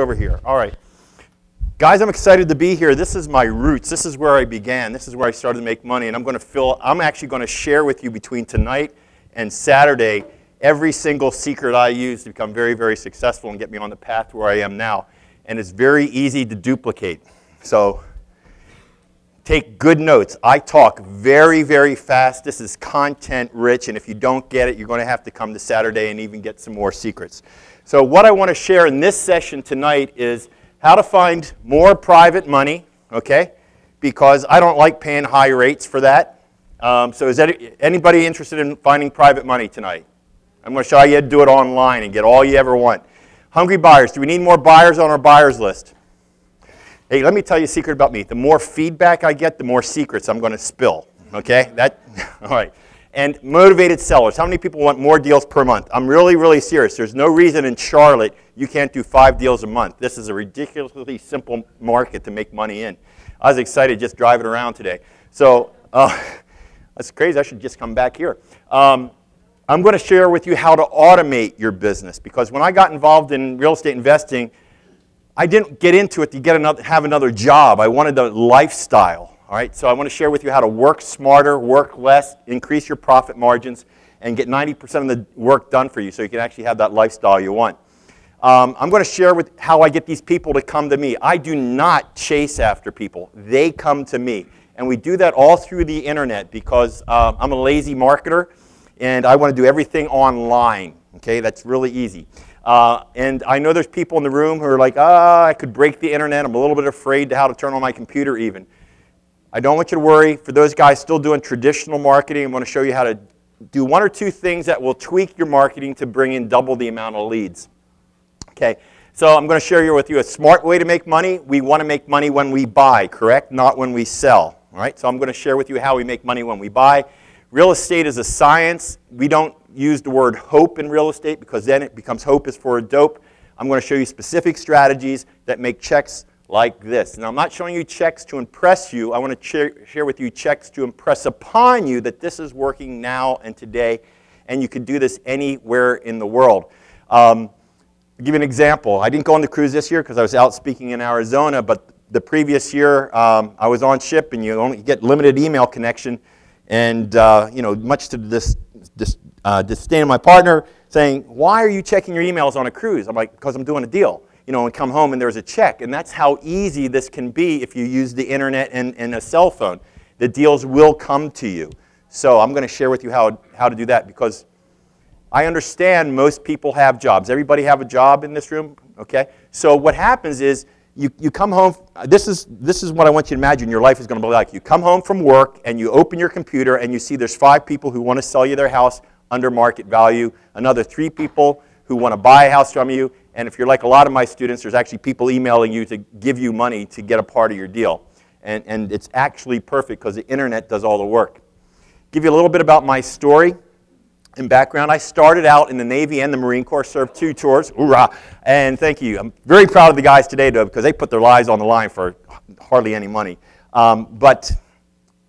over here. All right. Guys, I'm excited to be here. This is my roots. This is where I began. This is where I started to make money. And I'm going to fill, I'm actually going to share with you between tonight and Saturday every single secret I use to become very, very successful and get me on the path where I am now. And it's very easy to duplicate. So take good notes. I talk very, very fast. This is content rich. And if you don't get it, you're going to have to come to Saturday and even get some more secrets. So, what I want to share in this session tonight is how to find more private money, okay? Because I don't like paying high rates for that. Um, so, is anybody interested in finding private money tonight? I'm going to show you how to do it online and get all you ever want. Hungry buyers. Do we need more buyers on our buyers list? Hey, let me tell you a secret about me. The more feedback I get, the more secrets I'm going to spill. Okay? That, all right and motivated sellers. How many people want more deals per month? I'm really, really serious. There's no reason in Charlotte you can't do five deals a month. This is a ridiculously simple market to make money in. I was excited just driving around today. So uh, that's crazy. I should just come back here. Um, I'm going to share with you how to automate your business because when I got involved in real estate investing, I didn't get into it to get another, have another job. I wanted a lifestyle. All right, so I want to share with you how to work smarter, work less, increase your profit margins, and get 90% of the work done for you so you can actually have that lifestyle you want. Um, I'm going to share with how I get these people to come to me. I do not chase after people. They come to me. And we do that all through the internet because uh, I'm a lazy marketer and I want to do everything online. Okay, that's really easy. Uh, and I know there's people in the room who are like, ah, I could break the internet. I'm a little bit afraid to how to turn on my computer even. I don't want you to worry. For those guys still doing traditional marketing, I'm going to show you how to do one or two things that will tweak your marketing to bring in double the amount of leads. Okay, so I'm going to share with you a smart way to make money. We want to make money when we buy, correct? Not when we sell. All right, so I'm going to share with you how we make money when we buy. Real estate is a science. We don't use the word hope in real estate because then it becomes hope is for a dope. I'm going to show you specific strategies that make checks like this. Now, I'm not showing you checks to impress you. I want to share, share with you checks to impress upon you that this is working now and today, and you could do this anywhere in the world. Um, give you an example. I didn't go on the cruise this year because I was out speaking in Arizona, but the previous year um, I was on ship, and you only get limited email connection, and uh, you know, much to this, this uh, disdain of my partner, saying, "Why are you checking your emails on a cruise?" I'm like, "Because I'm doing a deal." You know, and come home and there's a check. And that's how easy this can be if you use the internet and, and a cell phone. The deals will come to you. So I'm going to share with you how, how to do that because I understand most people have jobs. Everybody have a job in this room, okay? So what happens is you, you come home, this is, this is what I want you to imagine your life is going to be like. You come home from work and you open your computer and you see there's five people who want to sell you their house under market value, another three people who want to buy a house from you, and if you're like a lot of my students, there's actually people emailing you to give you money to get a part of your deal. And, and it's actually perfect because the internet does all the work. Give you a little bit about my story and background. I started out in the Navy and the Marine Corps, served two tours. Hoorah! And thank you. I'm very proud of the guys today, though, because they put their lives on the line for hardly any money. Um, but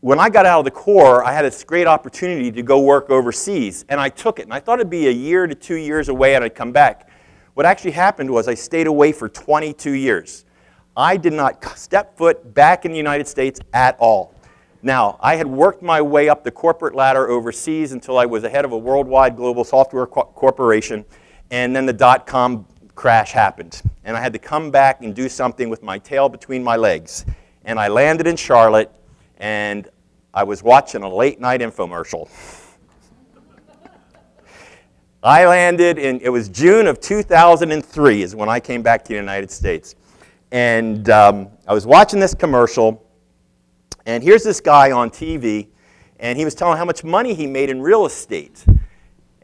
when I got out of the Corps, I had this great opportunity to go work overseas, and I took it. And I thought it'd be a year to two years away, and I'd come back. What actually happened was I stayed away for 22 years. I did not step foot back in the United States at all. Now, I had worked my way up the corporate ladder overseas until I was the head of a worldwide global software co corporation, and then the dot com crash happened. And I had to come back and do something with my tail between my legs. And I landed in Charlotte, and I was watching a late night infomercial. I landed in, it was June of 2003 is when I came back to the United States. And um, I was watching this commercial, and here's this guy on TV, and he was telling how much money he made in real estate.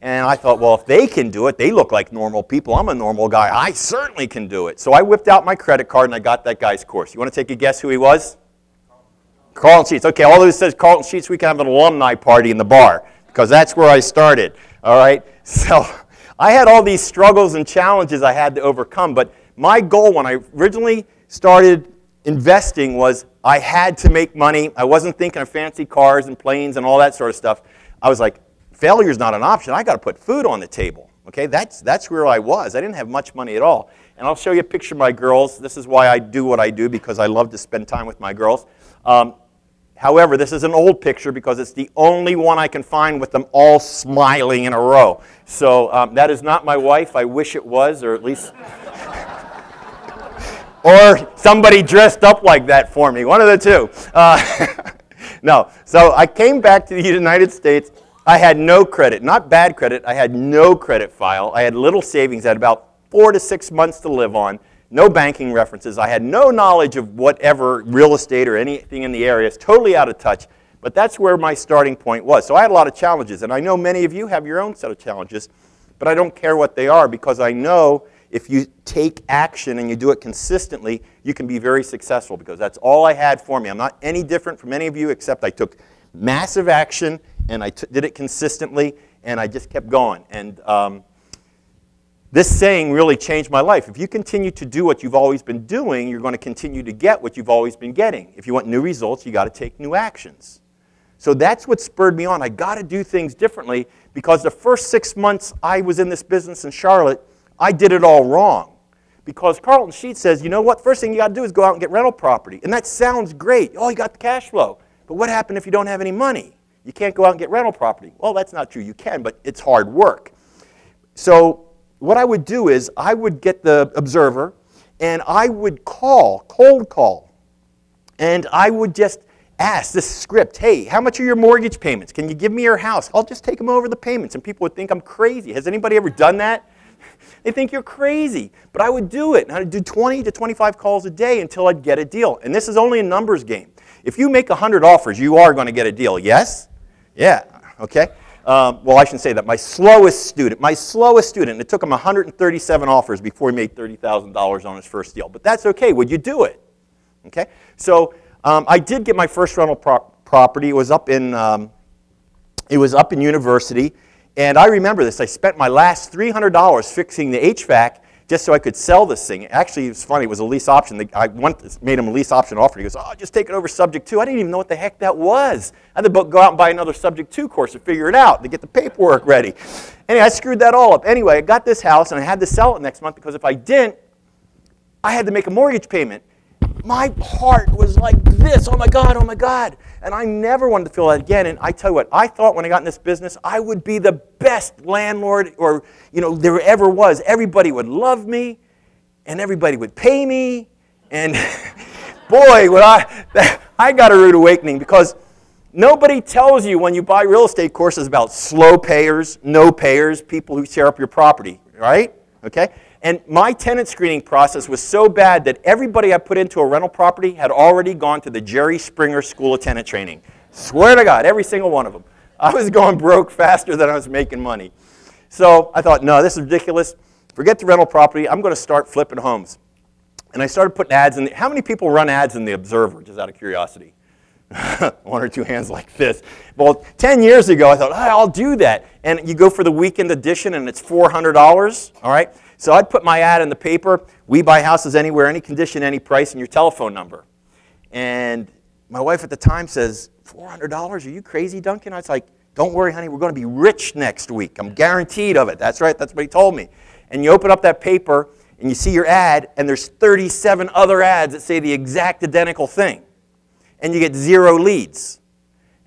And I thought, well, if they can do it, they look like normal people. I'm a normal guy. I certainly can do it. So I whipped out my credit card and I got that guy's course. You want to take a guess who he was? Carleton Sheets. Okay, all those says Carleton Sheets, we can have an alumni party in the bar because that's where I started. All right? So I had all these struggles and challenges I had to overcome, but my goal when I originally started investing was I had to make money. I wasn't thinking of fancy cars and planes and all that sort of stuff. I was like, failure is not an option. I got to put food on the table. Okay, that's, that's where I was. I didn't have much money at all. And I'll show you a picture of my girls. This is why I do what I do, because I love to spend time with my girls. Um, however, this is an old picture because it's the only one I can find with them all smiling in a row. So um, that is not my wife. I wish it was, or at least or somebody dressed up like that for me, one of the two. Uh, no, so I came back to the United States. I had no credit, not bad credit, I had no credit file. I had little savings, I had about four to six months to live on, no banking references. I had no knowledge of whatever real estate or anything in the area. It's totally out of touch. But that's where my starting point was. So I had a lot of challenges, and I know many of you have your own set of challenges, but I don't care what they are because I know if you take action and you do it consistently, you can be very successful because that's all I had for me. I'm not any different from any of you except I took massive action and I did it consistently and I just kept going. And um, this saying really changed my life. If you continue to do what you've always been doing, you're going to continue to get what you've always been getting. If you want new results, you got to take new actions. So that's what spurred me on. I got to do things differently because the first six months I was in this business in Charlotte, I did it all wrong. Because Carleton Sheets says, you know what, first thing you got to do is go out and get rental property. And that sounds great. Oh, you got the cash flow. But what happened if you don't have any money? You can't go out and get rental property. Well, that's not true. You can, but it's hard work. So what I would do is I would get the observer and I would call, cold call, and I would just ask this script, hey, how much are your mortgage payments? Can you give me your house? I'll just take them over the payments. And people would think I'm crazy. Has anybody ever done that? They think you're crazy. But I would do it. And I'd do 20 to 25 calls a day until I'd get a deal. And this is only a numbers game. If you make 100 offers, you are going to get a deal. Yes? Yeah. Okay? Um, well, I shouldn't say that. My slowest student, my slowest student, it took him 137 offers before he made $30,000 on his first deal. But that's okay. Would you do it? Okay? So um, I did get my first rental property. It was up in, um, it was up in University. And I remember this. I spent my last $300 fixing the HVAC just so I could sell this thing. Actually, it was funny. It was a lease option. I made him a lease option offer. He goes, oh, just take it over subject to. I didn't even know what the heck that was. I had to go out and buy another subject to course to figure it out, to get the paperwork ready. Anyway, I screwed that all up. Anyway, I got this house, and I had to sell it next month because if I didn't, I had to make a mortgage payment my heart was like this oh my God, oh my God. And I never wanted to feel that again. And I tell you what, I thought when I got in this business, I would be the best landlord or, you know, there ever was. Everybody would love me and everybody would pay me. And boy, would I, I got a rude awakening because nobody tells you when you buy real estate courses about slow payers, no payers, people who tear up your property, right? Okay? And my tenant screening process was so bad that everybody I put into a rental property had already gone to the Jerry Springer School of Tenant Training. Swear to God, every single one of them. I was going broke faster than I was making money. So I thought, no, this is ridiculous. Forget the rental property. I'm going to start flipping homes. And I started putting ads in. The, how many people run ads in the Observer, just out of curiosity? One or two hands like this. Well, 10 years ago, I thought, oh, I'll do that. And you go for the weekend edition, and it's $400, all right? So I'd put my ad in the paper, we buy houses anywhere, any condition, any price, and your telephone number. And my wife at the time says, $400? Are you crazy, Duncan? I was like, don't worry, honey, we're going to be rich next week. I'm guaranteed of it. That's right, that's what he told me. And you open up that paper and you see your ad, and there's 37 other ads that say the exact identical thing. And you get zero leads.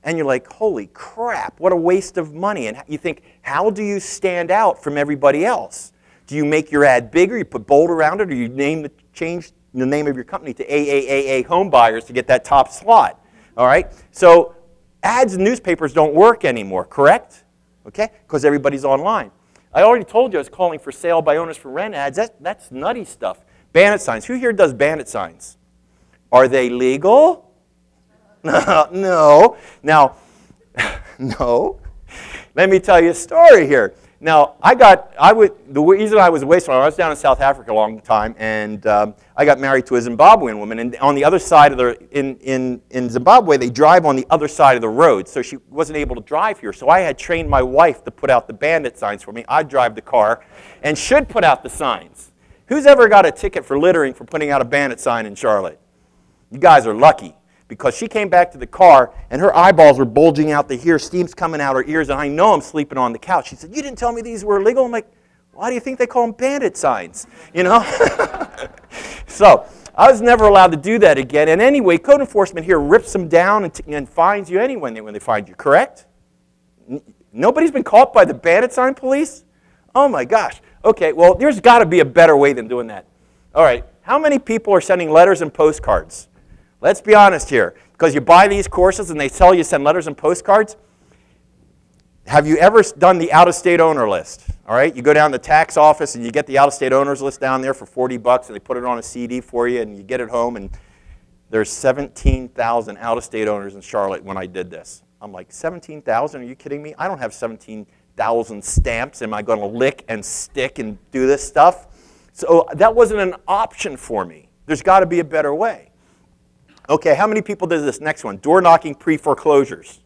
And you're like, holy crap, what a waste of money. And you think, how do you stand out from everybody else? Do you make your ad bigger? You put bold around it, or you name the change the name of your company to AAAA Home Buyers to get that top slot? All right. So ads in newspapers don't work anymore, correct? Okay, because everybody's online. I already told you I was calling for sale by owners for rent ads. That, that's nutty stuff. Bandit signs. Who here does bandit signs? Are they legal? no. Now, no. Let me tell you a story here. Now, I got, I would, the reason I was a waste I was down in South Africa a long time, and um, I got married to a Zimbabwean woman. And on the other side of the, in, in, in Zimbabwe, they drive on the other side of the road. So she wasn't able to drive here. So I had trained my wife to put out the bandit signs for me. I'd drive the car and should put out the signs. Who's ever got a ticket for littering for putting out a bandit sign in Charlotte? You guys are lucky because she came back to the car and her eyeballs were bulging out to here, steam's coming out her ears, and I know I'm sleeping on the couch. She said, You didn't tell me these were illegal? I'm like, Why do you think they call them bandit signs? You know? so I was never allowed to do that again. And anyway, code enforcement here rips them down and, and fines you anyway when they find you, correct? N- nobody's been caught by the bandit sign police? Oh my gosh. Okay, well, there's got to be a better way than doing that. All right, how many people are sending letters and postcards? Let's be honest here. Because you buy these courses and they tell you send letters and postcards. Have you ever done the out of state owner list? All right, you go down to the tax office and you get the out of state owners list down there for 40 bucks and they put it on a CD for you and you get it home and there's 17,000 out of state owners in Charlotte when I did this. I'm like, 17,000? Are you kidding me? I don't have 17,000 stamps. Am I going to lick and stick and do this stuff? So that wasn't an option for me. There's got to be a better way. Okay, how many people did this next one? Door knocking pre foreclosures.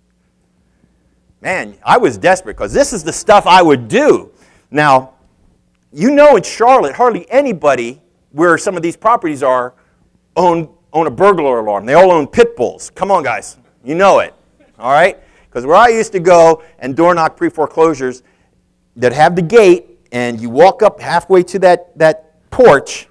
Man, I was desperate because this is the stuff I would do. Now, you know in Charlotte, hardly anybody where some of these properties are own, own a burglar alarm. They all own pit bulls. Come on, guys. You know it. All right? Because where I used to go and door knock pre foreclosures that have the gate, and you walk up halfway to that, that porch,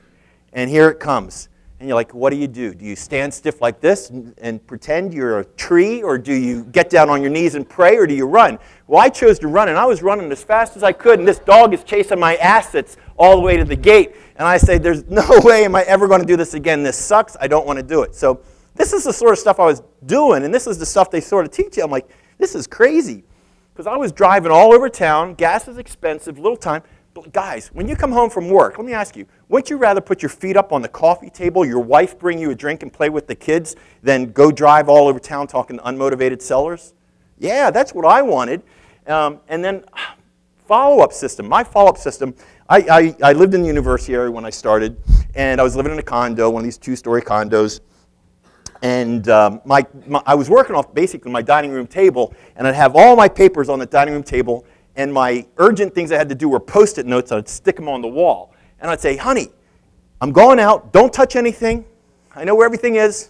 and here it comes. And you're like, what do you do? Do you stand stiff like this and, and, pretend you're a tree, or do you get down on your knees and pray, or do you run? Well, I chose to run, and I was running as fast as I could, and this dog is chasing my assets all the way to the gate. And I say, there's no way am I ever going to do this again. This sucks. I don't want to do it. So this is the sort of stuff I was doing, and this is the stuff they sort of teach you. I'm like, this is crazy. Because I was driving all over town. Gas is expensive, little time. Guys, when you come home from work, let me ask you, wouldn't you rather put your feet up on the coffee table, your wife bring you a drink and play with the kids, than go drive all over town talking to unmotivated sellers? Yeah, that's what I wanted. Um, and then follow-up system. My follow-up system, I, I, I lived in the university area when I started, and I was living in a condo, one of these two-story condos. And um, my, my, I was working off basically my dining room table, and I'd have all my papers on the dining room table, and my urgent things I had to do were post-it notes. I'd stick them on the wall. And I'd say, honey, I'm going out. Don't touch anything. I know where everything is.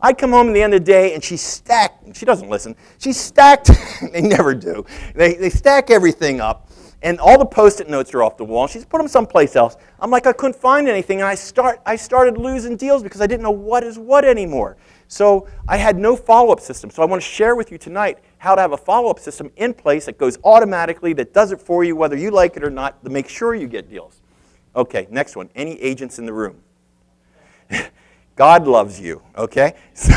I'd come home at the end of the day and she stacked, she doesn't listen, she stacked, they never do, they, they stack everything up and all the post-it notes are off the wall. She's put them someplace else. I'm like, I couldn't find anything and I, start, I started losing deals because I didn't know what is what anymore. So I had no follow-up system. So I want to share with you tonight how to have a follow-up system in place that goes automatically, that does it for you whether you like it or not, to make sure you get deals. Okay, next one. Any agents in the room? God loves you, okay? So,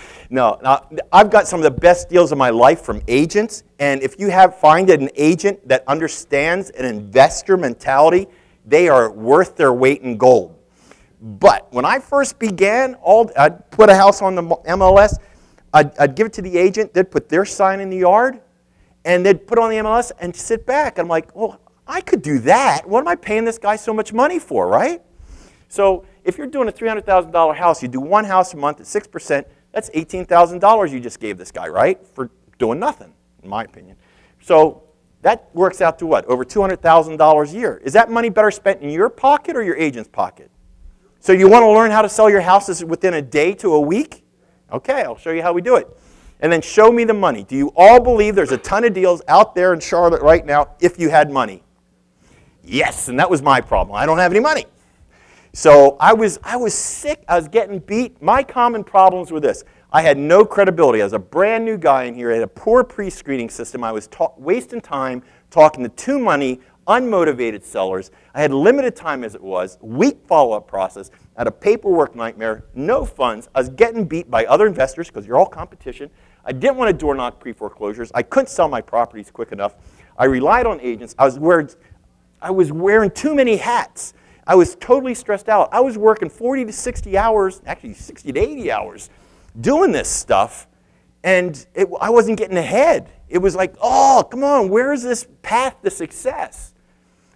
no, now, I've got some of the best deals of my life from agents, and if you have find an agent that understands an investor mentality, they are worth their weight in gold. But when I first began, all, I'd put a house on the MLS, I'd, I'd, give it to the agent, they'd put their sign in the yard, and they'd put on the MLS and sit back. I'm like, well, I could do that. What am I paying this guy so much money for, right? So if you're doing a $300,000 house, you do one house a month at 6%, that's $18,000 you just gave this guy, right? For doing nothing, in my opinion. So that works out to what? Over $200,000 a year. Is that money better spent in your pocket or your agent's pocket? So you want to learn how to sell your houses within a day to a week? Okay, I'll show you how we do it. And then show me the money. Do you all believe there's a ton of deals out there in Charlotte right now if you had money? Yes, and that was my problem. I don't have any money. So I was, I was sick. I was getting beat. My common problems were this. I had no credibility. I was a brand new guy in here. I had a poor pre-screening system. I was wasting time talking to too many unmotivated sellers. I had limited time as it was, weak follow-up process, Had a paperwork nightmare, no funds. I was getting beat by other investors because you're all competition. I didn't want to door knock pre-foreclosures. I couldn't sell my properties quick enough. I relied on agents. I was, wearing, I was wearing too many hats. I was totally stressed out. I was working 40 to 60 hours, actually 60 to 80 hours, doing this stuff, and it, I wasn't getting ahead. It was like, oh, come on, where is this path to success?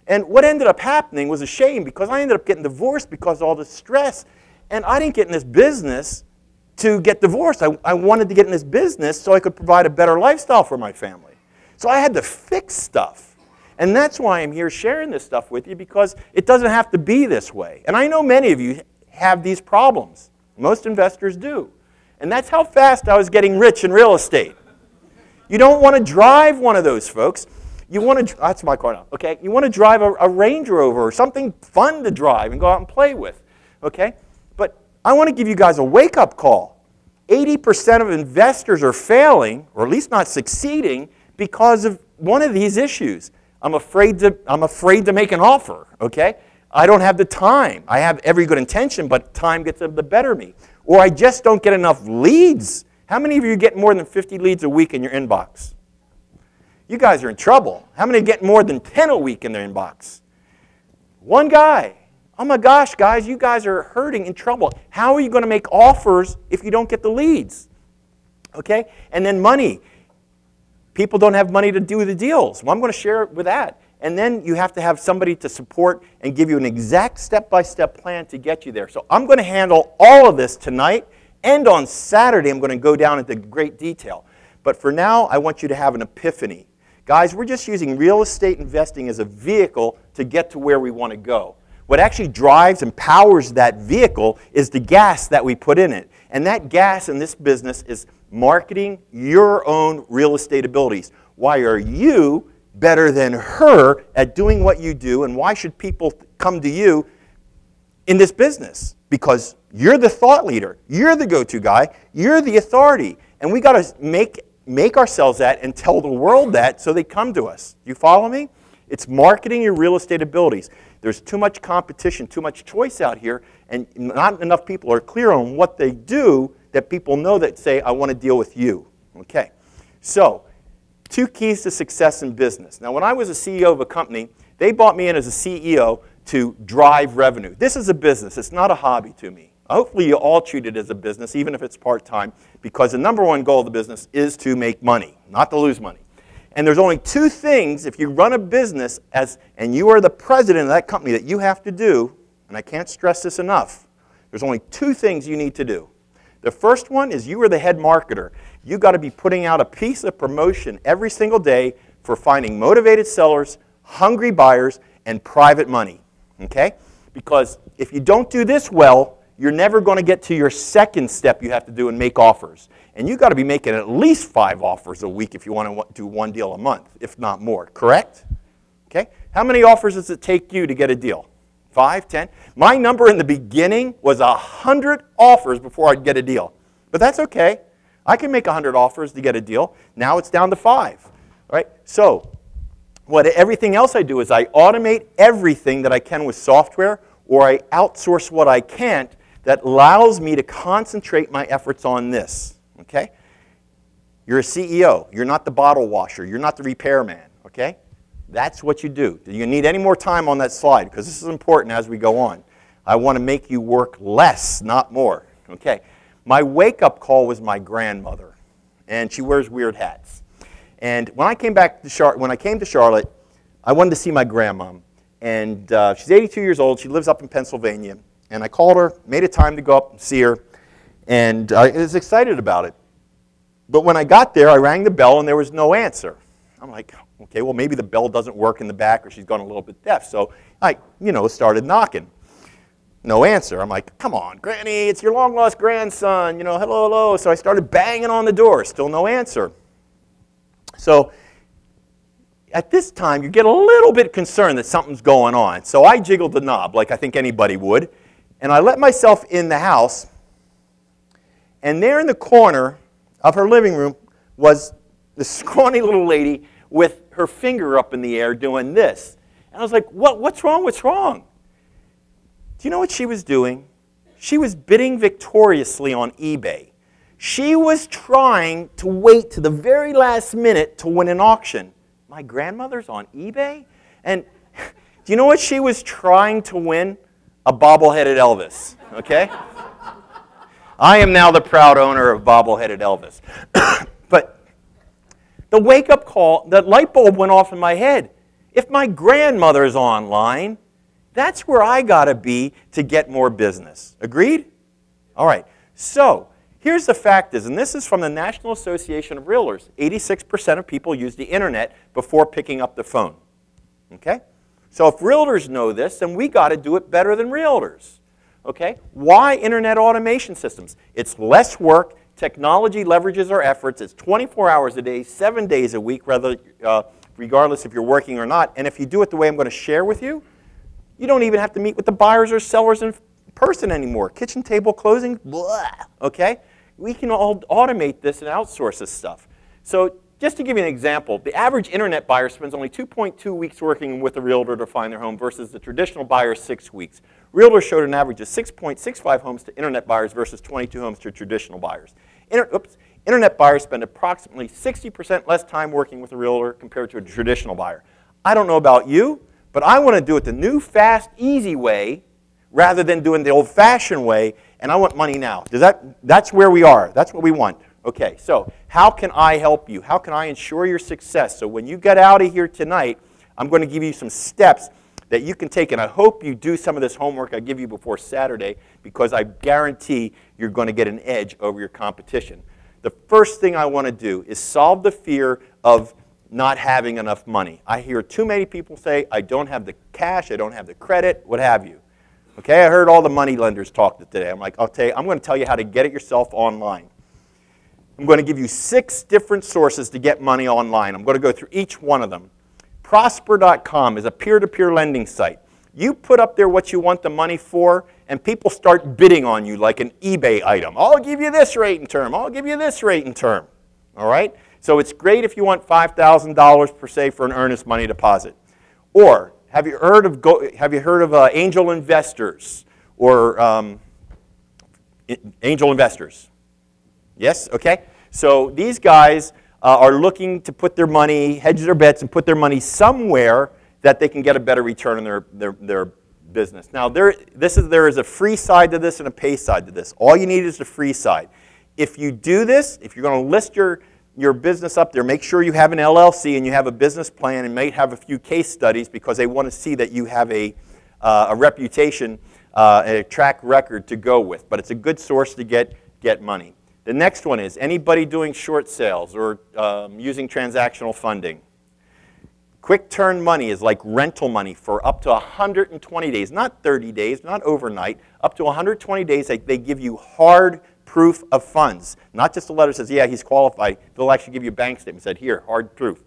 And what ended up happening was a shame because I ended up getting divorced because of all the stress. And I didn't get in this business to get divorced. I, I wanted to get in this business so I could provide a better lifestyle for my family. So I had to fix stuff. And that's why I'm here sharing this stuff with you because it doesn't have to be this way. And I know many of you have these problems. Most investors do. And that's how fast I was getting rich in real estate. You don't want to drive one of those folks. You want to, that's my car now, okay? You want to drive a, a Range Rover or something fun to drive and go out and play with, okay? But I want to give you guys a wake up call. 80% of investors are failing, or at least not succeeding, because of one of these issues. I'm afraid to, I'm afraid to make an offer, okay? I don't have the time. I have every good intention, but time gets the better of me. Or I just don't get enough leads. How many of you get more than 50 leads a week in your inbox? You guys are in trouble. How many get more than 10 a week in their inbox? One guy. Oh my gosh, guys, you guys are hurting in trouble. How are you going to make offers if you don't get the leads? Okay? And then money. People don't have money to do the deals. Well, I'm going to share it with that. And then you have to have somebody to support and give you an exact step by step plan to get you there. So I'm going to handle all of this tonight. And on Saturday, I'm going to go down into great detail. But for now, I want you to have an epiphany. Guys, we're just using real estate investing as a vehicle to get to where we want to go. What actually drives and powers that vehicle is the gas that we put in it. And that gas in this business is marketing your own real estate abilities. Why are you better than her at doing what you do, and why should people come to you in this business? Because you're the thought leader, you're the go to guy, you're the authority. And we got to make, make ourselves that and tell the world that so they come to us. You follow me? It's marketing your real estate abilities. There's too much competition, too much choice out here, and not enough people are clear on what they do that people know that say, I want to deal with you. Okay. So, Two keys to success in business. Now, when I was a CEO of a company, they bought me in as a CEO to drive revenue. This is a business, it's not a hobby to me. Hopefully, you all treat it as a business, even if it's part time, because the number one goal of the business is to make money, not to lose money. And there's only two things if you run a business as, and you are the president of that company that you have to do, and I can't stress this enough. There's only two things you need to do. The first one is you are the head marketer You've got to be putting out a piece of promotion every single day for finding motivated sellers, hungry buyers, and private money. Okay? Because if you don't do this well, you're never going to get to your second step you have to do and make offers. And you've got to be making at least five offers a week if you want to do one deal a month, if not more. Correct? Okay? How many offers does it take you to get a deal? Five, ten? My number in the beginning was a hundred offers before I'd get a deal. But that's okay. I can make a 100 offers to get a deal. Now it's down to five. Right? So, what everything else I do is I automate everything that I can with software, or I outsource what I can't that allows me to concentrate my efforts on this. Okay? You're a CEO. You're not the bottle washer. You're not the repairman. Okay? That's what you do. Do you need any more time on that slide? Because this is important as we go on. I want to make you work less, not more. Okay? My wake up call was my grandmother, and she wears weird hats. And when I came back to Char- when I came to Charlotte, I wanted to see my grandmom, and uh, she's 82 years old. She lives up in Pennsylvania, and I called her, made a time to go up and see her, and I was excited about it. But when I got there, I rang the bell, and there was no answer. I'm like, okay, well maybe the bell doesn't work in the back, or she's gone a little bit deaf. So I, you know, started knocking. No answer. I'm like, come on, Granny, it's your long lost grandson. You know, hello, hello. So I started banging on the door. Still no answer. So at this time, you get a little bit concerned that something's going on. So I jiggled the knob like I think anybody would. And I let myself in the house. And there in the corner of her living room was the scrawny little lady with her finger up in the air doing this. And I was like, what, what's wrong? What's wrong? Do you know what she was doing? She was bidding victoriously on eBay. She was trying to wait to the very last minute to win an auction. My grandmother's on eBay? And do you know what she was trying to win? A bobbleheaded Elvis, okay? I am now the proud owner of bobbleheaded Elvis. but the wake up call, that light bulb went off in my head. If my grandmother's online, that's where I got to be to get more business. Agreed? All right. So, here's the fact is, and this is from the National Association of Realtors, 86% of people use the internet before picking up the phone. Okay? So if realtors know this, then we got to do it better than realtors. Okay? Why internet automation systems? It's less work. Technology leverages our efforts. It's 24 hours a day, seven days a week, rather, uh, regardless if you're working or not. And if you do it the way I'm going to share with you, you don't even have to meet with the buyers or sellers in person anymore. Kitchen table closing, blah, okay? We can all automate this and outsource this stuff. So just to give you an example, the average internet buyer spends only 2.2 weeks working with a realtor to find their home versus the traditional buyer six weeks. Realtors showed an average of 6.65 homes to internet buyers versus 22 homes to traditional buyers. Inter oops, internet buyers spend approximately 60% less time working with a realtor compared to a traditional buyer. I don't know about you, but I want to do it the new, fast, easy way rather than doing the old-fashioned way, and I want money now. Does that, that's where we are. That's what we want. Okay, so how can I help you? How can I ensure your success? So when you get out of here tonight, I'm going to give you some steps that you can take, and I hope you do some of this homework I give you before Saturday because I guarantee you're going to get an edge over your competition. The first thing I want to do is solve the fear of not having enough money. I hear too many people say, I don't have the cash, I don't have the credit, what have you. Okay, I heard all the money lenders talk today. I'm like, I'll tell you, I'm going to tell you how to get it yourself online. I'm going to give you six different sources to get money online. I'm going to go through each one of them. Prosper.com is a peer-to-peer lending site. You put up there what you want the money for, and people start bidding on you like an eBay item. I'll give you this rate and term. I'll give you this rate and term. All right? So it's great if you want $5,000 per se for an earnest money deposit. Or have you heard of, go, have you heard of uh, angel investors or um, angel investors? Yes? Okay. So these guys uh, are looking to put their money, hedge their bets, and put their money somewhere that they can get a better return on their, their, their business. Now, there, this is, there is a free side to this and a pay side to this. All you need is the free side. If you do this, if you're going to list your, your business up there, make sure you have an LLC and you have a business plan and may have a few case studies because they want to see that you have a, uh, a reputation, uh, a track record to go with. But it's a good source to get, get money. The next one is anybody doing short sales or um, using transactional funding. Quick turn money is like rental money for up to 120 days, not 30 days, not overnight, up to 120 days. They, they give you hard proof of funds. Not just a letter says, yeah, he's qualified. They'll actually give you a bank statement said, here, hard proof.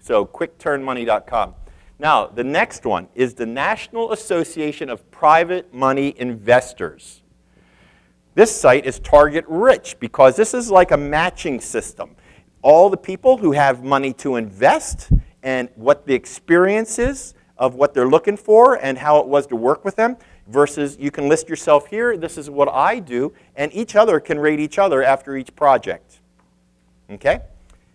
So quickturnmoney.com. Now, the next one is the National Association of Private Money Investors. This site is target rich because this is like a matching system. All the people who have money to invest and what the experience is of what they're looking for and how it was to work with them versus you can list yourself here, this is what I do, and each other can rate each other after each project. Okay?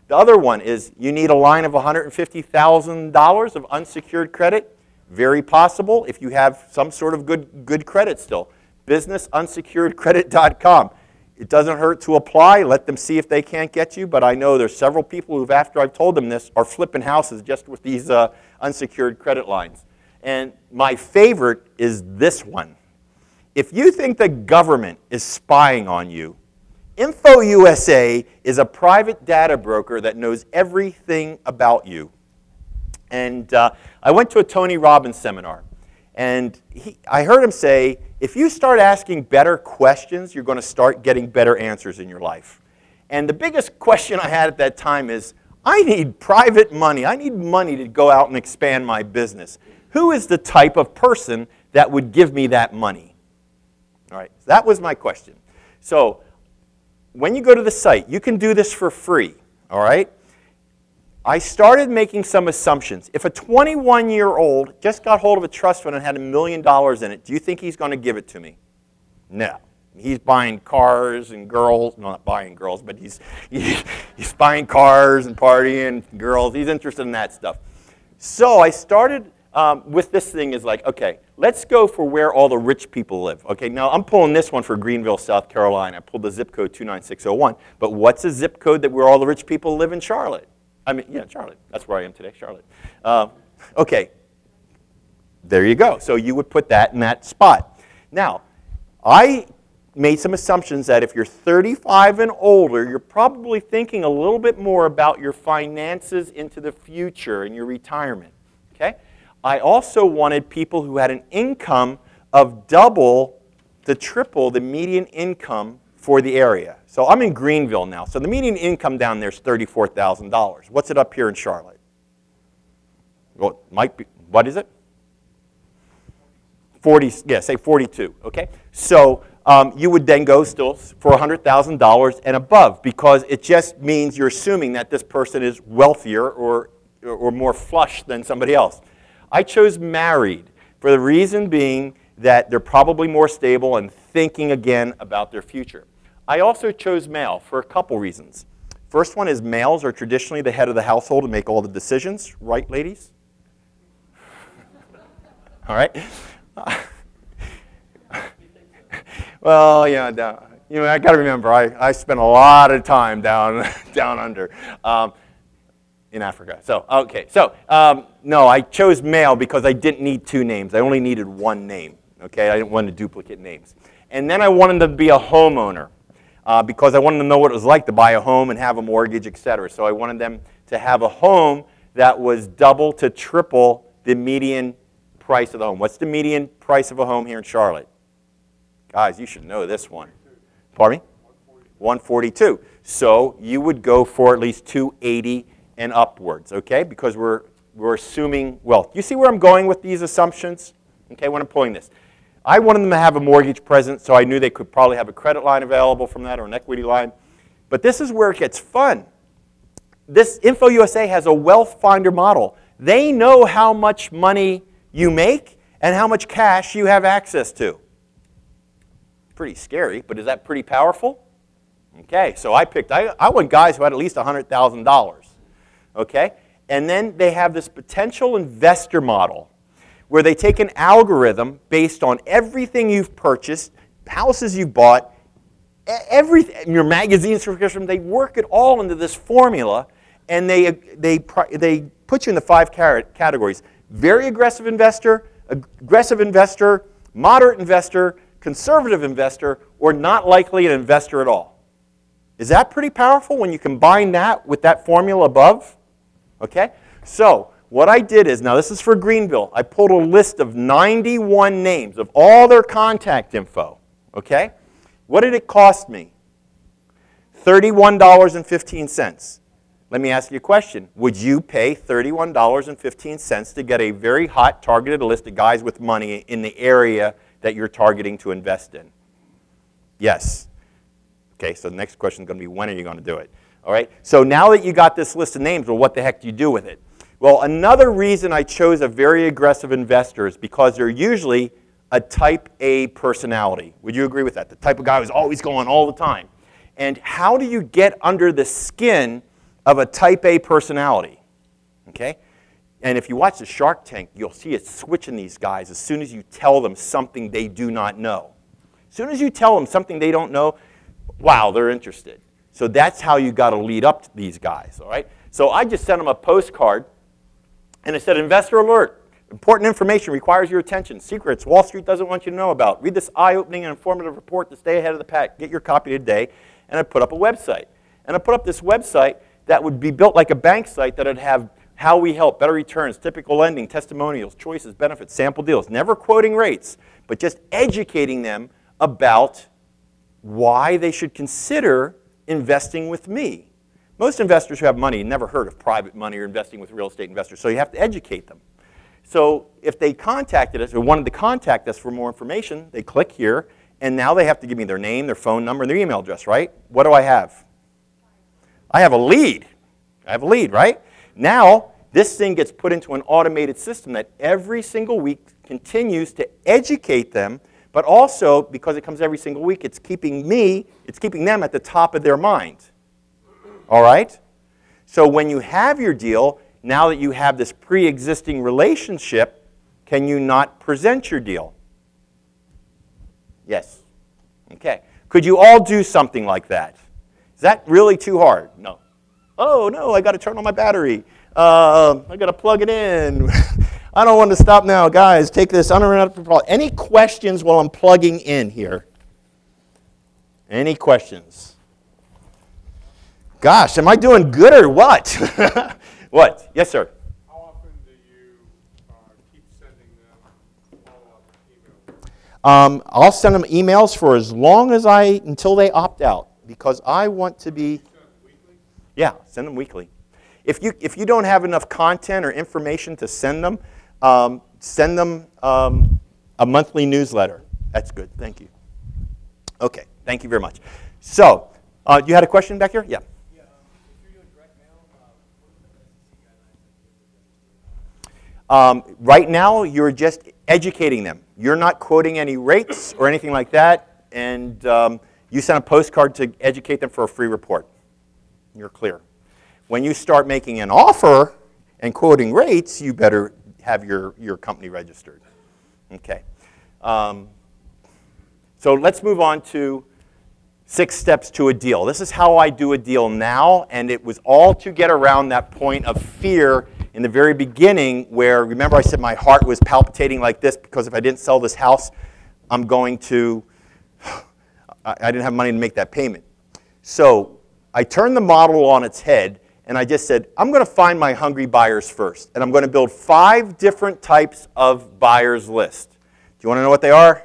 The other one is you need a line of $150,000 of unsecured credit. Very possible if you have some sort of good, good credit still. BusinessUnsecuredCredit.com. It doesn't hurt to apply. Let them see if they can't get you. But I know there's several people who've, after I've told them this, are flipping houses just with these uh, unsecured credit lines. And my favorite is this one. If you think the government is spying on you, InfoUSA is a private data broker that knows everything about you. And uh, I went to a Tony Robbins seminar, and he, I heard him say, if you start asking better questions, you're going to start getting better answers in your life. And the biggest question I had at that time is, I need private money. I need money to go out and expand my business who is the type of person that would give me that money? All right, that was my question. So when you go to the site, you can do this for free, all right? I started making some assumptions. If a 21 year old just got hold of a trust fund and had a million dollars in it, do you think he's going to give it to me? No. He's buying cars and girls. No, not buying girls, but he's, he's buying cars and partying, girls. He's interested in that stuff. So I started um, with this thing is like, okay, let's go for where all the rich people live. Okay, now I'm pulling this one for Greenville, South Carolina. I pulled the zip code 29601. But what's a zip code that where all the rich people live in Charlotte? I mean, yeah, Charlotte. That's where I am today, Charlotte. Uh, okay, there you go. So you would put that in that spot. Now, I made some assumptions that if you're 35 and older, you're probably thinking a little bit more about your finances into the future and your retirement. Okay? I also wanted people who had an income of double to triple the median income for the area. So I'm in Greenville now. So the median income down there is $34,000. What's it up here in Charlotte? Well, it might be, what is it? 40, yeah, say 42, okay? So um, you would then go still for $100,000 and above because it just means you're assuming that this person is wealthier or, or more flush than somebody else. I chose married for the reason being that they're probably more stable and thinking again about their future. I also chose male for a couple reasons. First one is males are traditionally the head of the household and make all the decisions, right, ladies? all right? well, yeah, down, you know, I got to remember, I, I spent a lot of time down, down under um, in Africa. So, okay, so um, no, I chose male because I didn't need two names. I only needed one name, okay? I didn't want to duplicate names. And then I wanted to be a homeowner uh, because I wanted to know what it was like to buy a home and have a mortgage, et cetera. So I wanted them to have a home that was double to triple the median price of the home. What's the median price of a home here in Charlotte? Guys, you should know this one. Pardon me? 142. So you would go for at least 280 and upwards, okay? Because we're, we're assuming wealth. You see where I'm going with these assumptions? Okay, when I'm pulling this. I wanted them to have a mortgage present, so I knew they could probably have a credit line available from that or an equity line. But this is where it gets fun. This InfoUSA has a wealth finder model. They know how much money you make and how much cash you have access to. Pretty scary, but is that pretty powerful? Okay, so I picked, I, I want guys who had at least $100,000. Okay? And then they have this potential investor model where they take an algorithm based on everything you've purchased, houses you've bought, everything, your magazine subscription, they work it all into this formula and they, they, they put you in the five categories very aggressive investor, aggressive investor, moderate investor, conservative investor, or not likely an investor at all. Is that pretty powerful when you combine that with that formula above? Okay? So, what I did is, now this is for Greenville, I pulled a list of 91 names of all their contact info. Okay? What did it cost me? $31.15. Let me ask you a question. Would you pay $31.15 to get a very hot targeted list of guys with money in the area that you're targeting to invest in? Yes. Okay, so the next question is going to be when are you going to do it? All right, so now that you got this list of names, well, what the heck do you do with it? Well, another reason I chose a very aggressive investor is because they're usually a type A personality. Would you agree with that? The type of guy who's always going all the time. And how do you get under the skin of a type A personality. Okay? And if you watch the Shark Tank, you'll see it switching these guys as soon as you tell them something they do not know. As soon as you tell them something they don't know, wow, they're interested. So that's how you got to lead up to these guys, all right? So I just sent them a postcard, and it said, Investor alert. Important information requires your attention. Secrets Wall Street doesn't want you to know about. Read this eye-opening and informative report to stay ahead of the pack. Get your copy today. And I put up a website. And I put up this website that would be built like a bank site that would have how we help, better returns, typical lending, testimonials, choices, benefits, sample deals. Never quoting rates, but just educating them about why they should consider investing with me. Most investors who have money never heard of private money or investing with real estate investors, so you have to educate them. So if they contacted us or wanted to contact us for more information, they click here, and now they have to give me their name, their phone number, and their email address, right? What do I have? I have a lead. I have a lead, right? Now, this thing gets put into an automated system that every single week continues to educate them, but also, because it comes every single week, it's keeping me, it's keeping them at the top of their mind. All right? So when you have your deal, now that you have this pre-existing relationship, can you not present your deal? Yes. Okay. Could you all do something like that? Is that really too hard? No. Oh, no, I got to turn on my battery. Uh, I got to plug it in. I don't want to stop now. Guys, take this Any questions while I'm plugging in here? Any questions? Gosh, am I doing good or what? what? Yes, sir. How often do you uh, keep sending them follow-up emails? Um, I'll send them emails for as long as I, until they opt out because I want to be. Weekly? Yeah, send them weekly. If you, if you don't have enough content or information to send them, um, send them um, a monthly newsletter. That's good. Thank you. Okay. Thank you very much. So, uh, you had a question back here? Yeah. Um, right now, you're just educating them. You're not quoting any rates or anything like that, and um, you send a postcard to educate them for a free report. You're clear. When you start making an offer and quoting rates, you better have your, your company registered. Okay. Um, so let's move on to six steps to a deal. This is how I do a deal now, and it was all to get around that point of fear in the very beginning where, remember I said my heart was palpitating like this because if I didn't sell this house, I'm going to, I didn't have money to make that payment. So I turned the model on its head and I just said, I'm going to find my hungry buyers first. And I'm going to build five different types of buyers list. Do you want to know what they are?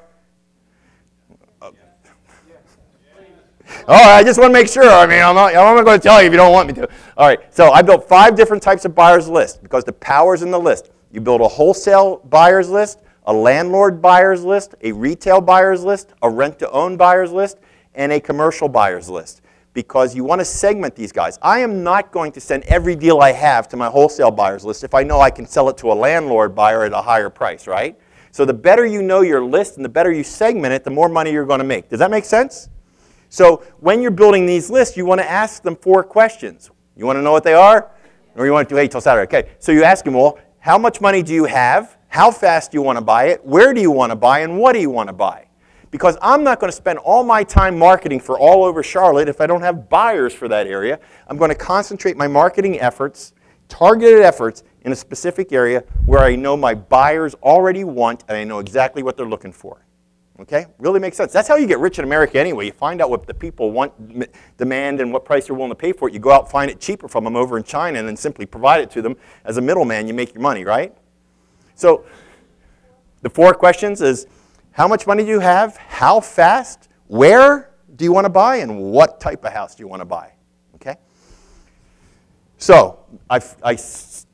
All right, I just want to make sure. I mean, I'm not, I'm not going to tell you if you don't want me to. All right, so I built five different types of buyers list because the power's in the list. You build a wholesale buyers list, a landlord buyers list, a retail buyers list, a rent-to-own buyers list, and a commercial buyers list because you want to segment these guys. I am not going to send every deal I have to my wholesale buyers list if I know I can sell it to a landlord buyer at a higher price, right? So the better you know your list and the better you segment it, the more money you're going to make. Does that make sense? So when you're building these lists, you want to ask them four questions. You want to know what they are? Or you want to wait till Saturday? Okay, so you ask them, well, how much money do you have? How fast do you want to buy it? Where do you want to buy? And what do you want to buy? Because I'm not going to spend all my time marketing for all over Charlotte if I don't have buyers for that area. I'm going to concentrate my marketing efforts, targeted efforts, in a specific area where I know my buyers already want and I know exactly what they're looking for. Okay? Really makes sense. That's how you get rich in America anyway. You find out what the people want, demand, and what price they're willing to pay for it. You go out find it cheaper from them over in China and then simply provide it to them as a middleman. You make your money, right? So the four questions is how much money do you have? How fast? Where do you want to buy? And what type of house do you want to buy? Okay? So i I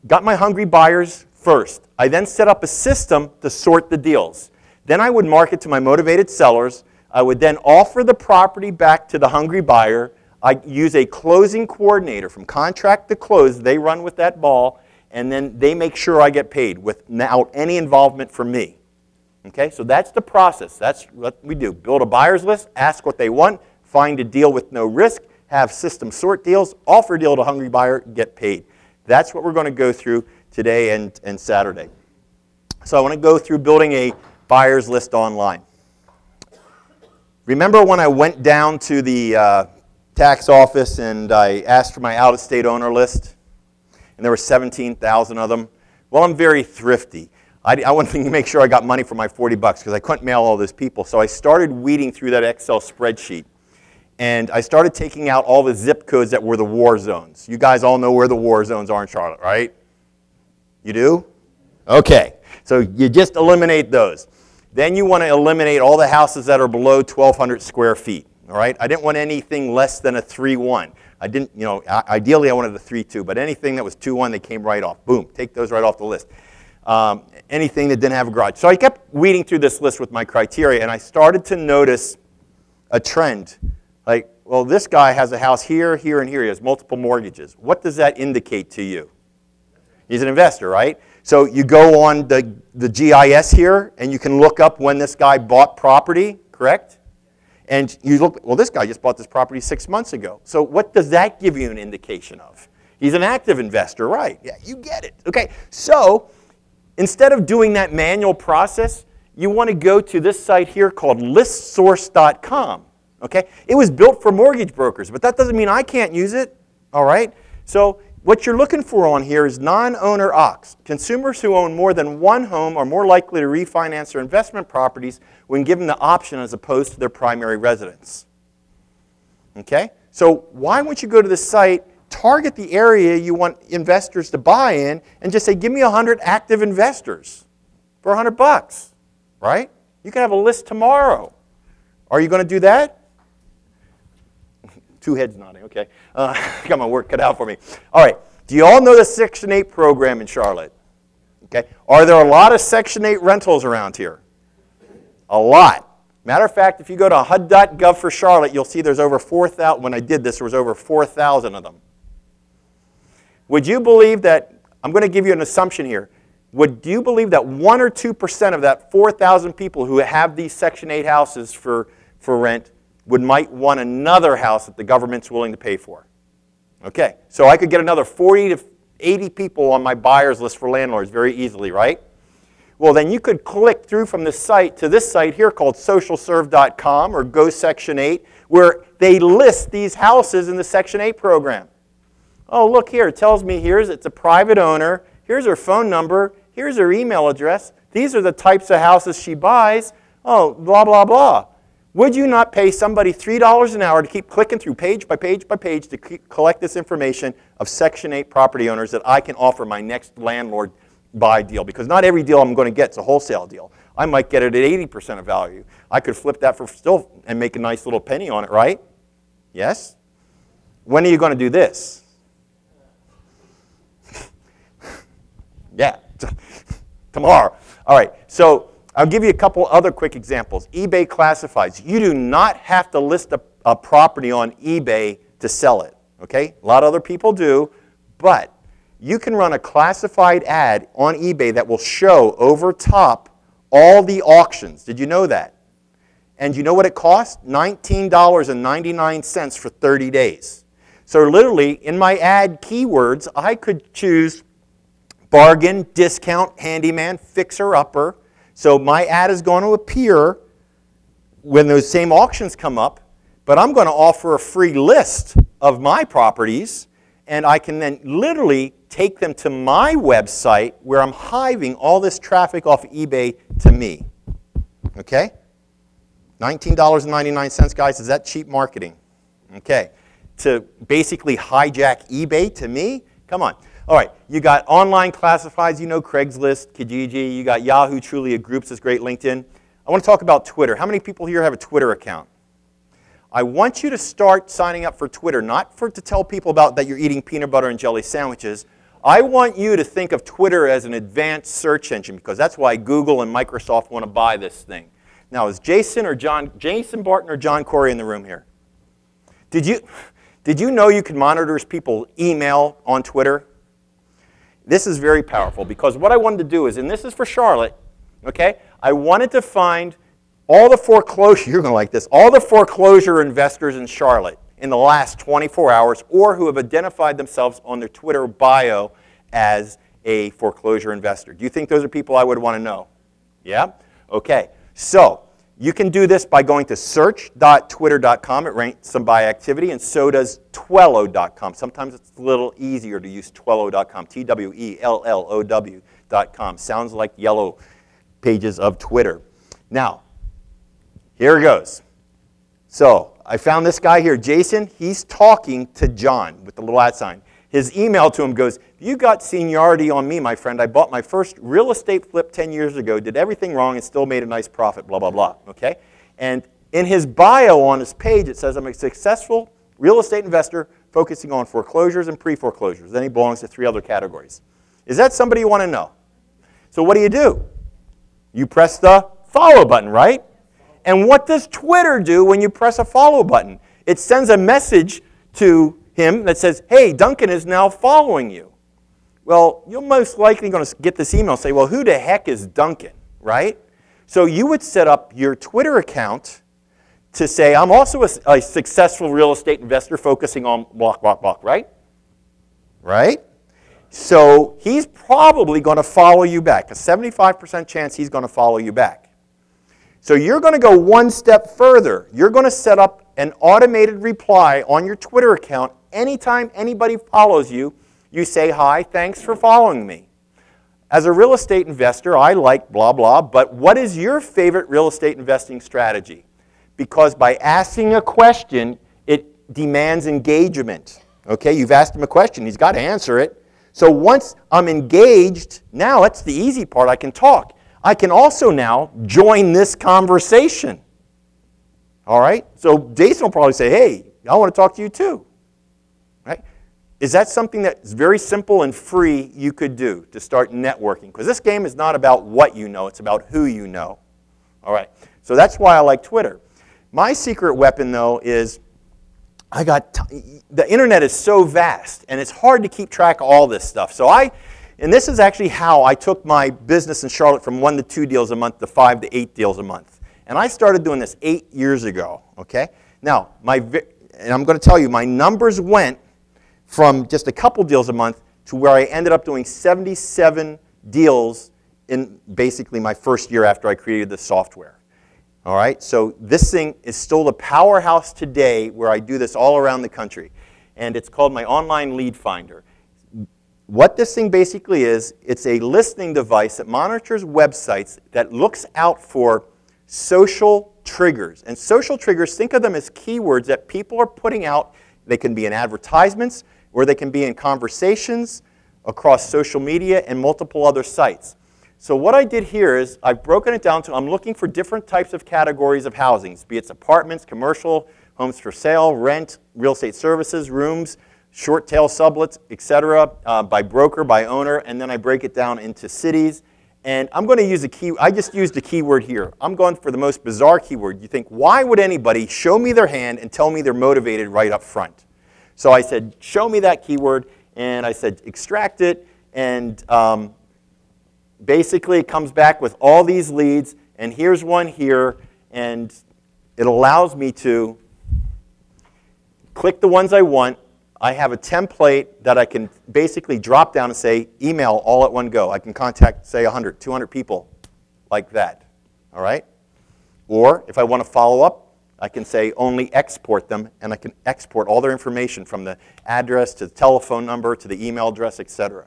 got my hungry buyers first. I then set up a system to sort the deals. Then I would market to my motivated sellers. I would then offer the property back to the hungry buyer. I use a closing coordinator from contract to close. They run with that ball, and then they make sure I get paid without any involvement from me. Okay, so that's the process. That's what we do. Build a buyer's list, ask what they want, find a deal with no risk, have system sort deals, offer deal to hungry buyer, get paid. That's what we're going to go through today and, and Saturday. So I want to go through building a buyers list online. Remember when I went down to the uh, tax office and I asked for my out-of-state owner list? And there were 17,000 of them. Well, I'm very thrifty. I, I wanted to make sure I got money for my 40 bucks because I couldn't mail all those people. So I started weeding through that Excel spreadsheet. And I started taking out all the zip codes that were the war zones. You guys all know where the war zones are in Charlotte, right? You do? Okay. So you just eliminate those. Then you want to eliminate all the houses that are below 1,200 square feet. All right? I didn't want anything less than a 3-1. I didn't, you know, ideally I wanted a 3-2, but anything that was 2-1, they came right off. Boom, take those right off the list. Um, anything that didn't have a garage. So I kept weeding through this list with my criteria, and I started to notice a trend. Like, well, this guy has a house here, here, and here. He has multiple mortgages. What does that indicate to you? He's an investor, right? So you go on the, the GIS here, and you can look up when this guy bought property, correct? And you look, well, this guy just bought this property six months ago. So what does that give you an indication of? He's an active investor, right? Yeah, you get it. Okay, so instead of doing that manual process, you want to go to this site here called listsource.com. Okay, it was built for mortgage brokers, but that doesn't mean I can't use it. All right, so what you're looking for on here is non-owner OX. Consumers who own more than one home are more likely to refinance their investment properties when given the option as opposed to their primary residence. Okay? So why won't you go to the site, target the area you want investors to buy in, and just say, give me 100 active investors for 100 bucks, right? You can have a list tomorrow. Are you going to do that? Two heads nodding, okay. Uh, got my work cut out for me. All right, Do you all know the Section 8 program in Charlotte? Okay. Are there a lot of Section 8 rentals around here? A lot. Matter of fact, if you go to HUD.gov for Charlotte, you'll see there's over 4,000. When I did this, there was over 4,000 of them. Would you believe that? I'm going to give you an assumption here. Would you believe that 1 or 2% of that 4,000 people who have these Section 8 houses for, for rent would might want another house that the government's willing to pay for? Okay, so I could get another 40 to 80 people on my buyer's list for landlords very easily, right? Well, then you could click through from this site to this site here called socialserve.com or Go Section 8, where they list these houses in the Section 8 program. Oh, look here, it tells me here's it's a private owner, here's her phone number, here's her email address, these are the types of houses she buys, oh, blah, blah, blah. Would you not pay somebody $3 an hour to keep clicking through page by page by page to collect this information of Section 8 property owners that I can offer my next landlord buy deal? Because not every deal I'm going to get is a wholesale deal. I might get it at 80% of value. I could flip that for still and make a nice little penny on it, right? Yes? When are you going to do this? yeah, tomorrow. All right, so I'll give you a couple other quick examples. eBay classifieds. You do not have to list a, a property on eBay to sell it. Okay? A lot of other people do, but you can run a classified ad on eBay that will show over top all the auctions. Did you know that? And you know what it costs? $19.99 for 30 days. So literally, in my ad keywords, I could choose bargain, discount, handyman, fixer-upper, so my ad is going to appear when those same auctions come up, but I'm going to offer a free list of my properties, and I can then literally take them to my website where I'm hiving all this traffic off eBay to me. Okay? $19.99, guys, is that cheap marketing? Okay. To basically hijack eBay to me? Come on. All right, you got online classifieds, you know Craigslist, Kijiji, you got Yahoo, Trulia Groups, is great, LinkedIn. I want to talk about Twitter. How many people here have a Twitter account? I want you to start signing up for Twitter, not for to tell people about that you're eating peanut butter and jelly sandwiches. I want you to think of Twitter as an advanced search engine because that's why Google and Microsoft want to buy this thing. Now, is Jason or John, Jason Barton or John Corey in the room here? Did you, did you know you can monitor people's email on Twitter? This is very powerful because what I wanted to do is, and this is for Charlotte, okay? I wanted to find all the foreclosure, you're going to like this, all the foreclosure investors in Charlotte in the last 24 hours or who have identified themselves on their Twitter bio as a foreclosure investor. Do you think those are people I would want to know? Yeah? Okay. So, you can do this by going to search.twitter.com. It ranks them by activity, and so does Twellow.com. Sometimes it's a little easier to use Twellow.com, T W E L L O W.com. Sounds like yellow pages of Twitter. Now, here it goes. So, I found this guy here, Jason. He's talking to John with the little at sign his email to him goes, You got seniority on me, my friend. I bought my first real estate flip 10 years ago, did everything wrong, and still made a nice profit, blah, blah, blah. Okay? And in his bio on his page, it says, I'm a successful real estate investor focusing on foreclosures and pre foreclosures. Then he belongs to three other categories. Is that somebody you want to know? So, what do you do? You press the follow button, right? And what does Twitter do when you press a follow button? It sends a message to him that says, hey, Duncan is now following you. Well, you're most likely going to get this email and say, well, who the heck is Duncan, right? So you would set up your Twitter account to say, I'm also a, a successful real estate investor focusing on block, block, block, right? Right? So he's probably going to follow you back. A 75% chance he's going to follow you back. So you're going to go one step further. You're going to set up an automated reply on your Twitter account anytime anybody follows you, you say, Hi, thanks for following me. As a real estate investor, I like blah, blah, but what is your favorite real estate investing strategy? Because by asking a question, it demands engagement. Okay, you've asked him a question, he's got to answer it. So once I'm engaged, now that's the easy part, I can talk. I can also now join this conversation. All right? So Jason will probably say, hey, I want to talk to you too. Is that something that's very simple and free you could do to start networking? Because this game is not about what you know, it's about who you know. All right, so that's why I like Twitter. My secret weapon, though, is I got the internet is so vast and it's hard to keep track of all this stuff. So I, and this is actually how I took my business in Charlotte from one to two deals a month to five to eight deals a month. And I started doing this eight years ago. Okay, now my and I'm going to tell you my numbers went from just a couple deals a month to where I ended up doing 77 deals in basically my first year after I created the software. All right, so this thing is still the powerhouse today where I do this all around the country. And it's called my online lead finder. What this thing basically is, it's a listening device that monitors websites that looks out for social triggers. And social triggers, think of them as keywords that people are putting out. They can be in advertisements, or they can be in conversations across social media and multiple other sites. So what I did here is I've broken it down to I'm looking for different types of categories of housings, be it apartments, commercial, homes for sale, rent, real estate services, rooms, short tail sublets, etc., uh, by broker, by owner, and then I break it down into cities. And I'm going to use a key, I just used a keyword here. I'm going for the most bizarre keyword. You think, why would anybody show me their hand and tell me they're motivated right up front? So I said, show me that keyword, and I said, extract it, and um, basically it comes back with all these leads, and here's one here, and it allows me to click the ones I want. I have a template that I can basically drop down and say email all at one go. I can contact, say, 100, 200 people like that. All right? Or if I want to follow up, I can say only export them, and I can export all their information from the address to the telephone number to the email address, etc.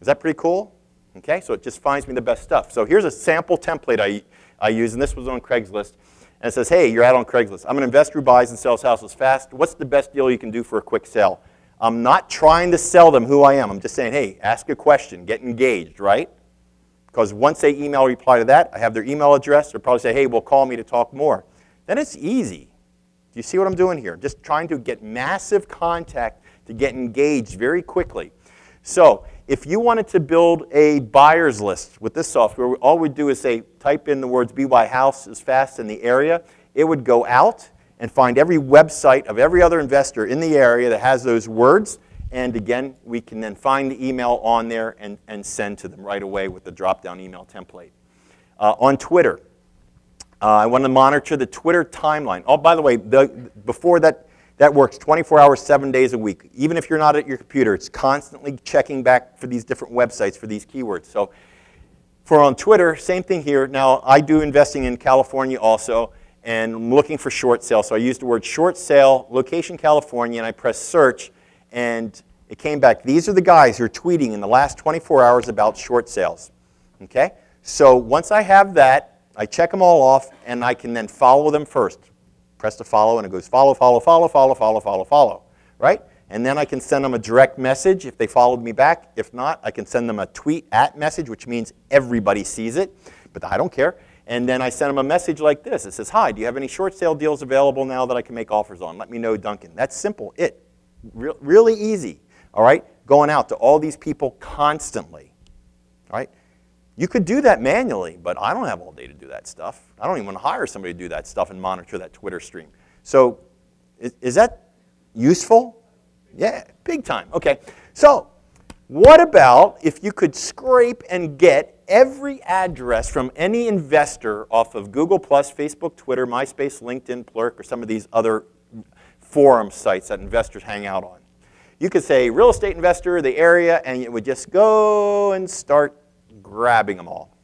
Is that pretty cool? Okay, so it just finds me the best stuff. So here's a sample template I, I use, and this was on Craigslist. And it says, hey, you're out on Craigslist. I'm an investor who buys and sells houses fast. What's the best deal you can do for a quick sale? I'm not trying to sell them who I am. I'm just saying, hey, ask a question, get engaged, right? Because once they email reply to that, I have their email address. They'll probably say, hey, well, call me to talk more then it's easy. Do you see what I'm doing here? Just trying to get massive contact to get engaged very quickly. So if you wanted to build a buyer's list with this software, all we'd do is say, type in the words BY house is fast in the area. It would go out and find every website of every other investor in the area that has those words. And again, we can then find the email on there and, and send to them right away with the drop-down email template. Uh, on Twitter, uh, I want to monitor the Twitter timeline. Oh, by the way, the, before that, that works 24 hours, seven days a week. Even if you're not at your computer, it's constantly checking back for these different websites for these keywords. So for on Twitter, same thing here. Now, I do investing in California also, and I'm looking for short sale. So I used the word short sale, location California, and I press search, and it came back. These are the guys who are tweeting in the last 24 hours about short sales. Okay? So once I have that, I check them all off, and I can then follow them first. Press the follow, and it goes follow, follow, follow, follow, follow, follow, follow, right? And then I can send them a direct message if they followed me back. If not, I can send them a tweet at message, which means everybody sees it, but I don't care. And then I send them a message like this. It says, hi, do you have any short sale deals available now that I can make offers on? Let me know, Duncan. That's simple. It. Re really easy, all right? Going out to all these people constantly, all right? You could do that manually, but I don't have all day to do that stuff. I don't even want to hire somebody to do that stuff and monitor that Twitter stream. So is, is that useful? Yeah, big time. Okay. So what about if you could scrape and get every address from any investor off of Google+, Facebook, Twitter, MySpace, LinkedIn, Plurk, or some of these other forum sites that investors hang out on? You could say real estate investor, the area, and it would just go and start grabbing them all.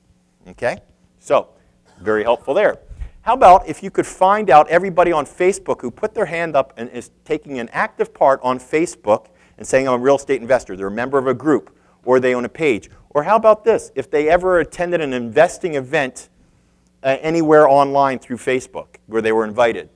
Okay? So, very helpful there. How about if you could find out everybody on Facebook who put their hand up and is taking an active part on Facebook and saying, I'm a real estate investor, they're a member of a group, or they own a page. Or how about this? If they ever attended an investing event uh, anywhere online through Facebook where they were invited.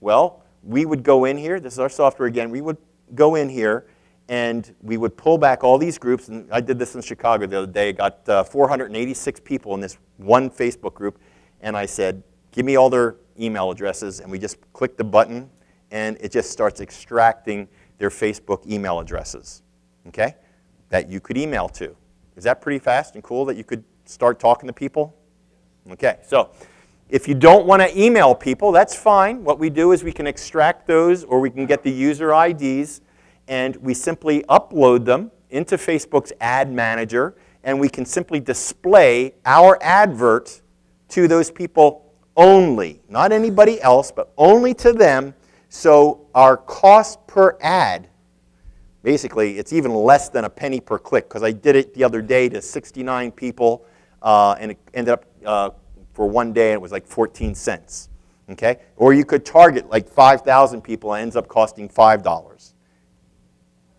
Well, we would go in here, this is our software again, we would go in here and we would pull back all these groups. And I did this in Chicago the other day. Got uh, 486 people in this one Facebook group, and I said, "Give me all their email addresses." And we just click the button, and it just starts extracting their Facebook email addresses, okay, that you could email to. Is that pretty fast and cool that you could start talking to people? Okay, so if you don't want to email people, that's fine. What we do is we can extract those or we can get the user IDs and we simply upload them into Facebook's ad manager and we can simply display our advert to those people only, not anybody else, but only to them. So our cost per ad, basically, it's even less than a penny per click because I did it the other day to 69 people uh, and it ended up uh, for one day and it was like 14 cents. Okay? Or you could target like 5,000 people and it ends up costing $5.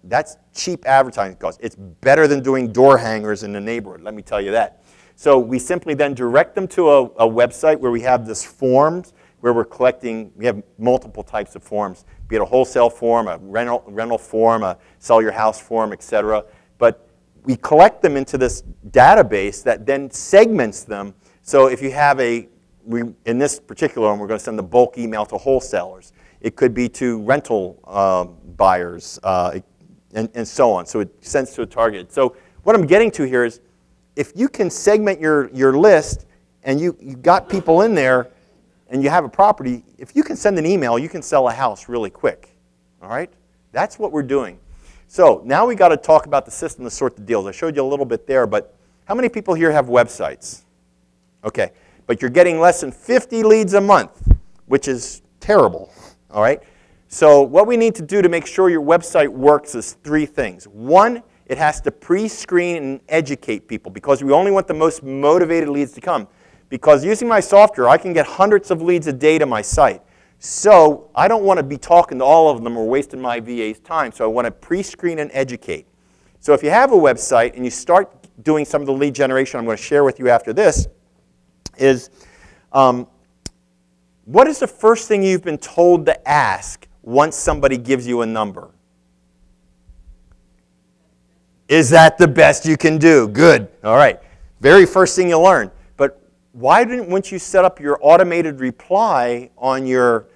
That's cheap advertising cost. It's better than doing door hangers in the neighborhood, let me tell you that. So we simply then direct them to a, a website where we have this forms where we're collecting, we have multiple types of forms, be it a wholesale form, a rental, rental form, a sell your house form, et cetera. But we collect them into this database that then segments them. So if you have a, we, in this particular one, we're going to send the bulk email to wholesalers. It could be to rental um, buyers, uh, and, and so on. So it sends to a target. So what I'm getting to here is if you can segment your, your list and you, you got people in there and you have a property, if you can send an email, you can sell a house really quick. All right? That's what we're doing. So now we got to talk about the system to sort the deals. I showed you a little bit there, but how many people here have websites? Okay, but you're getting less than 50 leads a month, which is terrible. All right? So what we need to do to make sure your website works is three things. One, it has to pre-screen and educate people because we only want the most motivated leads to come. Because using my software, I can get hundreds of leads a day to my site. So I don't want to be talking to all of them or wasting my VA's time. So I want to pre-screen and educate. So if you have a website and you start doing some of the lead generation I'm going to share with you after this, is um, what is the first thing you've been told to ask once somebody gives you a number? Is that the best you can do? Good. All right. Very first thing you learn. But why didn't once you set up your automated reply on your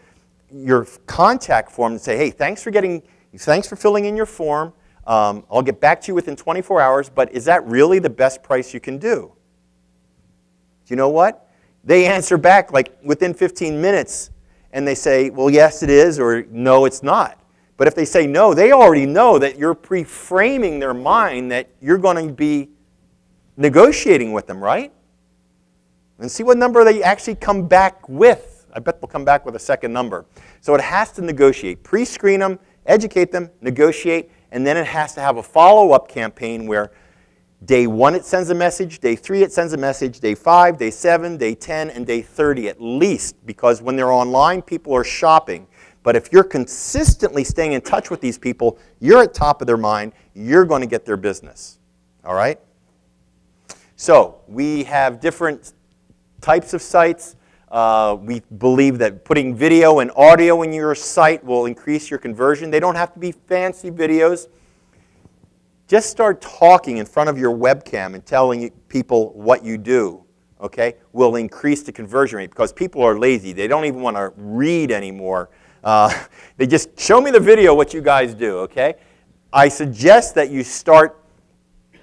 your contact form and say, hey, thanks for getting, thanks for filling in your form. Um, I'll get back to you within 24 hours, but is that really the best price you can do? Do you know what? They answer back like within 15 minutes and they say, well, yes, it is, or no, it's not. But if they say no, they already know that you're pre-framing their mind that you're going to be negotiating with them, right? And see what number they actually come back with. I bet they'll come back with a second number. So it has to negotiate. Pre-screen them, educate them, negotiate, and then it has to have a follow-up campaign where day one it sends a message, day three it sends a message, day five, day seven, day 10, and day 30 at least, because when they're online, people are shopping. But if you're consistently staying in touch with these people, you're at top of their mind, you're going to get their business. All right? So we have different types of sites. Uh, we believe that putting video and audio in your site will increase your conversion. They don't have to be fancy videos. Just start talking in front of your webcam and telling people what you do, okay, will increase the conversion rate because people are lazy. They don't even want to read anymore. Uh, they just show me the video what you guys do, okay? I suggest that you start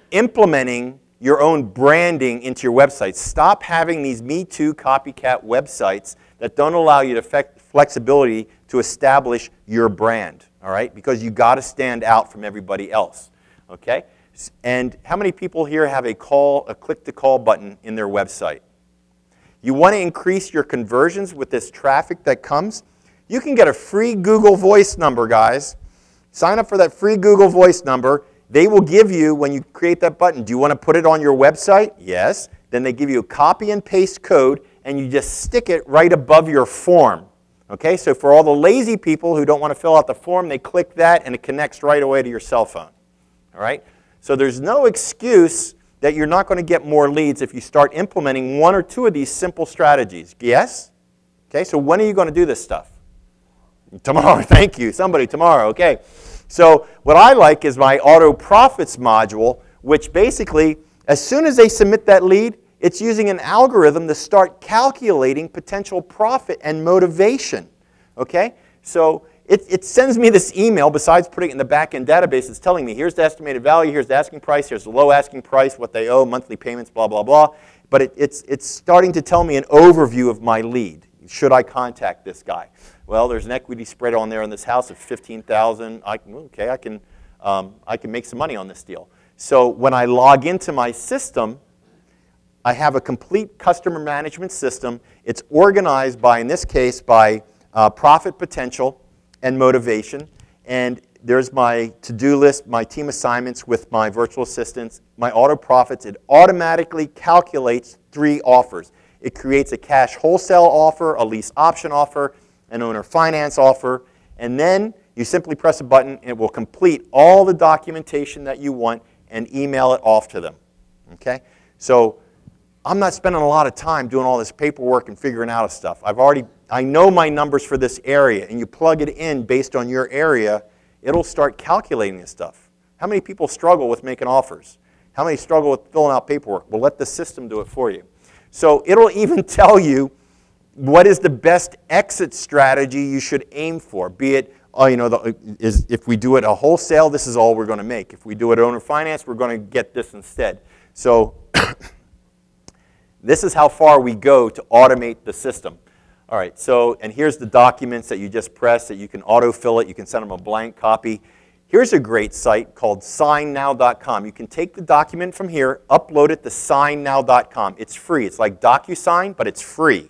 implementing your own branding into your website. Stop having these Me Too copycat websites that don't allow you the flexibility to establish your brand, all right? Because you got to stand out from everybody else, okay? And how many people here have a call, a click to call button in their website? You want to increase your conversions with this traffic that comes? You can get a free Google Voice number, guys. Sign up for that free Google Voice number. They will give you, when you create that button, do you want to put it on your website? Yes. Then they give you a copy and paste code, and you just stick it right above your form. Okay, so for all the lazy people who don't want to fill out the form, they click that, and it connects right away to your cell phone. All right? So there's no excuse that you're not going to get more leads if you start implementing one or two of these simple strategies. Yes? Okay, so when are you going to do this stuff? Tomorrow, thank you. Somebody tomorrow, okay. So what I like is my auto profits module, which basically, as soon as they submit that lead, it's using an algorithm to start calculating potential profit and motivation. Okay? So it, it sends me this email, besides putting it in the back-end database, it's telling me here's the estimated value, here's the asking price, here's the low asking price, what they owe, monthly payments, blah, blah, blah. But it, it's, it's starting to tell me an overview of my lead. Should I contact this guy? Well, there's an equity spread on there in this house of 15,000. I can, okay, I can, um, I can make some money on this deal. So when I log into my system, I have a complete customer management system. It's organized by, in this case, by uh, profit potential and motivation. And there's my to-do list, my team assignments with my virtual assistants, my auto profits. It automatically calculates three offers. It creates a cash wholesale offer, a lease option offer, an owner finance offer, and then you simply press a button and it will complete all the documentation that you want and email it off to them. Okay? So I'm not spending a lot of time doing all this paperwork and figuring out stuff. I've already, I know my numbers for this area, and you plug it in based on your area, it'll start calculating this stuff. How many people struggle with making offers? How many struggle with filling out paperwork? Well, let the system do it for you. So it'll even tell you what is the best exit strategy you should aim for, be it oh, you know, the, uh, is, if we do it a wholesale, this is all we're going to make. If we do it owner finance, we're going to get this instead. So this is how far we go to automate the system. All right, so, and here's the documents that you just press that you can autofill it. You can send them a blank copy. Here's a great site called signnow.com. You can take the document from here, upload it to signnow.com. It's free. It's like DocuSign, but it's free.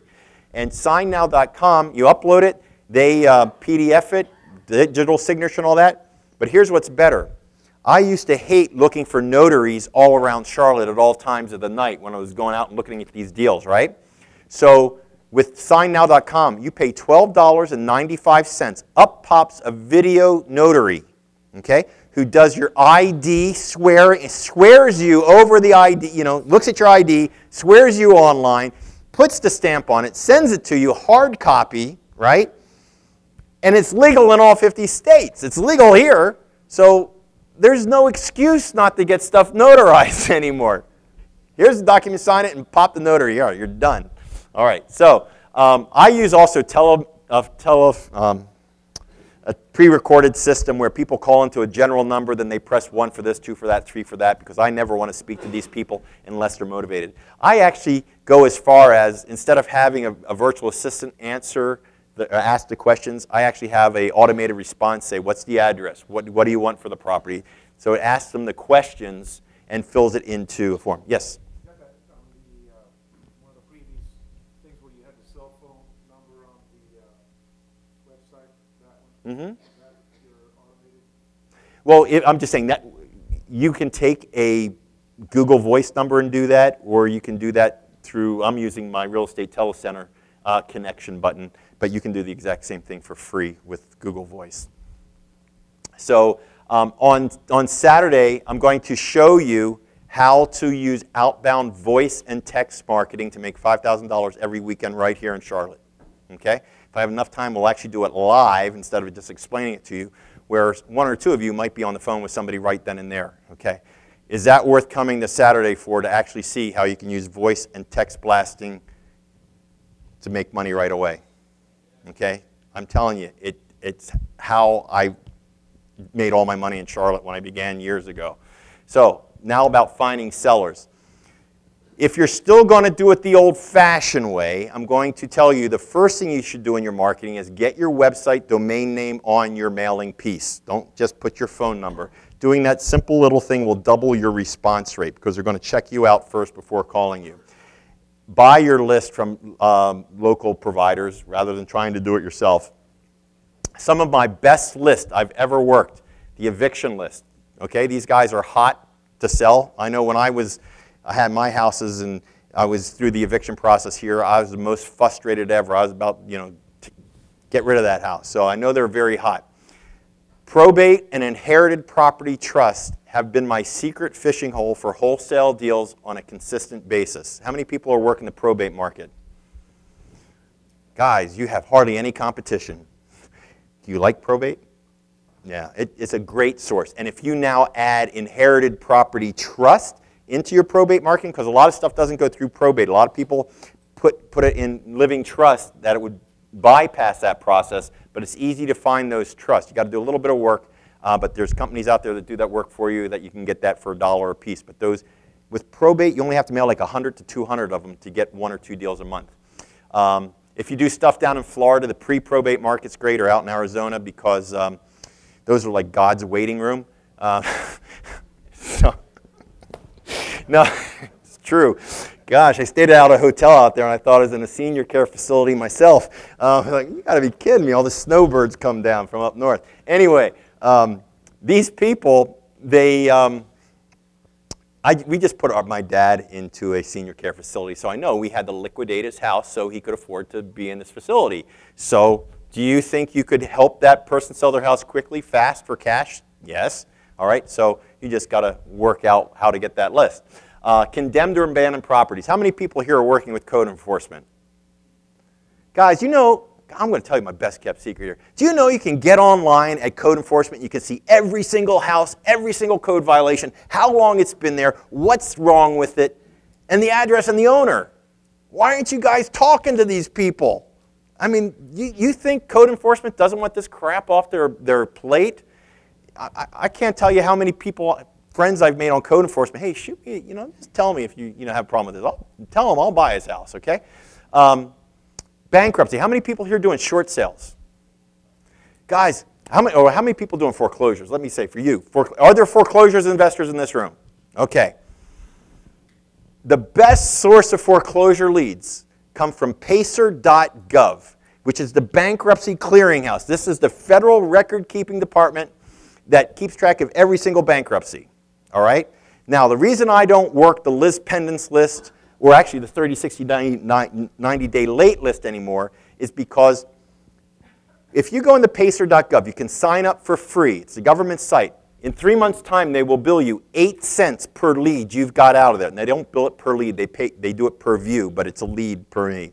And signnow.com, you upload it, they uh, PDF it, digital signature and all that. But here's what's better. I used to hate looking for notaries all around Charlotte at all times of the night when I was going out and looking at these deals, right? So with signnow.com, you pay $12.95. Up pops a video notary, okay, who does your ID, swear, swears you over the ID, you know, looks at your ID, swears you online, puts the stamp on it, sends it to you, hard copy, right? And it's legal in all 50 states. It's legal here, so there's no excuse not to get stuff notarized anymore. Here's the document, sign it, and pop the notary. All right, you're done. All right, so um, I use also tele, uh, tele, um, a pre-recorded system where people call into a general number, then they press one for this, two for that, three for that, because I never want to speak to these people unless they're motivated. I actually go as far as, instead of having a, a virtual assistant answer the, uh, ask the questions, I actually have a automated response say, what's the address? What, what do you want for the property? So it asks them the questions and fills it into a form. Yes? You got that on the, uh, one of the previous things where you had the cell phone number on the, uh, website, that one? Mm-hmm. Well, it, I'm just saying that you can take a Google Voice number and do that, or you can do that through, I'm using my real estate telecenter uh, connection button, but you can do the exact same thing for free with Google Voice. So um, on, on Saturday, I'm going to show you how to use outbound voice and text marketing to make $5,000 every weekend right here in Charlotte. Okay? If I have enough time, we'll actually do it live instead of just explaining it to you, where one or two of you might be on the phone with somebody right then and there. Okay? Is that worth coming to Saturday for to actually see how you can use voice and text blasting to make money right away. Okay? I'm telling you, it, it's how I made all my money in Charlotte when I began years ago. So, now about finding sellers. If you're still going to do it the old fashioned way, I'm going to tell you the first thing you should do in your marketing is get your website domain name on your mailing piece. Don't just put your phone number. Doing that simple little thing will double your response rate because they're going to check you out first before calling you buy your list from um, local providers rather than trying to do it yourself. Some of my best lists I've ever worked, the eviction list. Okay, these guys are hot to sell. I know when I was, I had my houses and I was through the eviction process here, I was the most frustrated ever. I was about, you know, to get rid of that house. So I know they're very hot. Probate and inherited property trust have been my secret fishing hole for wholesale deals on a consistent basis. How many people are working the probate market? Guys, you have hardly any competition. Do you like probate? Yeah, it, it's a great source. And if you now add inherited property trust into your probate marketing, because a lot of stuff doesn't go through probate. A lot of people put, put it in living trust that it would bypass that process, but it's easy to find those trusts. You got to do a little bit of work, uh, but there's companies out there that do that work for you that you can get that for a dollar a piece. But those, with probate, you only have to mail like 100 to 200 of them to get one or two deals a month. Um, if you do stuff down in Florida, the pre-probate market's great, or out in Arizona, because um, those are like God's waiting room. Uh, no, it's true. Gosh, I stayed at a hotel out there and I thought I was in a senior care facility myself. Uh, like, you gotta be kidding me, all the snowbirds come down from up north. Anyway, um, these people, they, um, I, we just put our, my dad into a senior care facility, so I know we had to liquidate his house so he could afford to be in this facility. So, do you think you could help that person sell their house quickly, fast, for cash? Yes. All right, so you just got to work out how to get that list. Uh, condemned or abandoned properties. How many people here are working with code enforcement? Guys, you know, I'm going to tell you my best kept secret here. Do you know you can get online at code enforcement? You can see every single house, every single code violation, how long it's been there, what's wrong with it, and the address and the owner. Why aren't you guys talking to these people? I mean, you, you think code enforcement doesn't want this crap off their, their plate? I, I can't tell you how many people friends I've made on code enforcement, hey, shoot me, you know, just tell me if you, you know, have a problem with this. I'll, tell them I'll buy his house, okay? Um, bankruptcy. How many people here doing short sales? Guys, how many, or how many people doing foreclosures? Let me say for you. For, are there foreclosures investors in this room? Okay. The best source of foreclosure leads come from pacer.gov, which is the bankruptcy clearinghouse. This is the federal record keeping department that keeps track of every single bankruptcy. All right? Now, the reason I don't work the lis pendens list, or actually the 30, 60, 90, 90 day late list anymore, is because if you go into pacer.gov, you can sign up for free. It's a government site. In three months' time, they will bill you eight cents per lead you've got out of there. And they don't bill it per lead, they, pay, they do it per view, but it's a lead per me.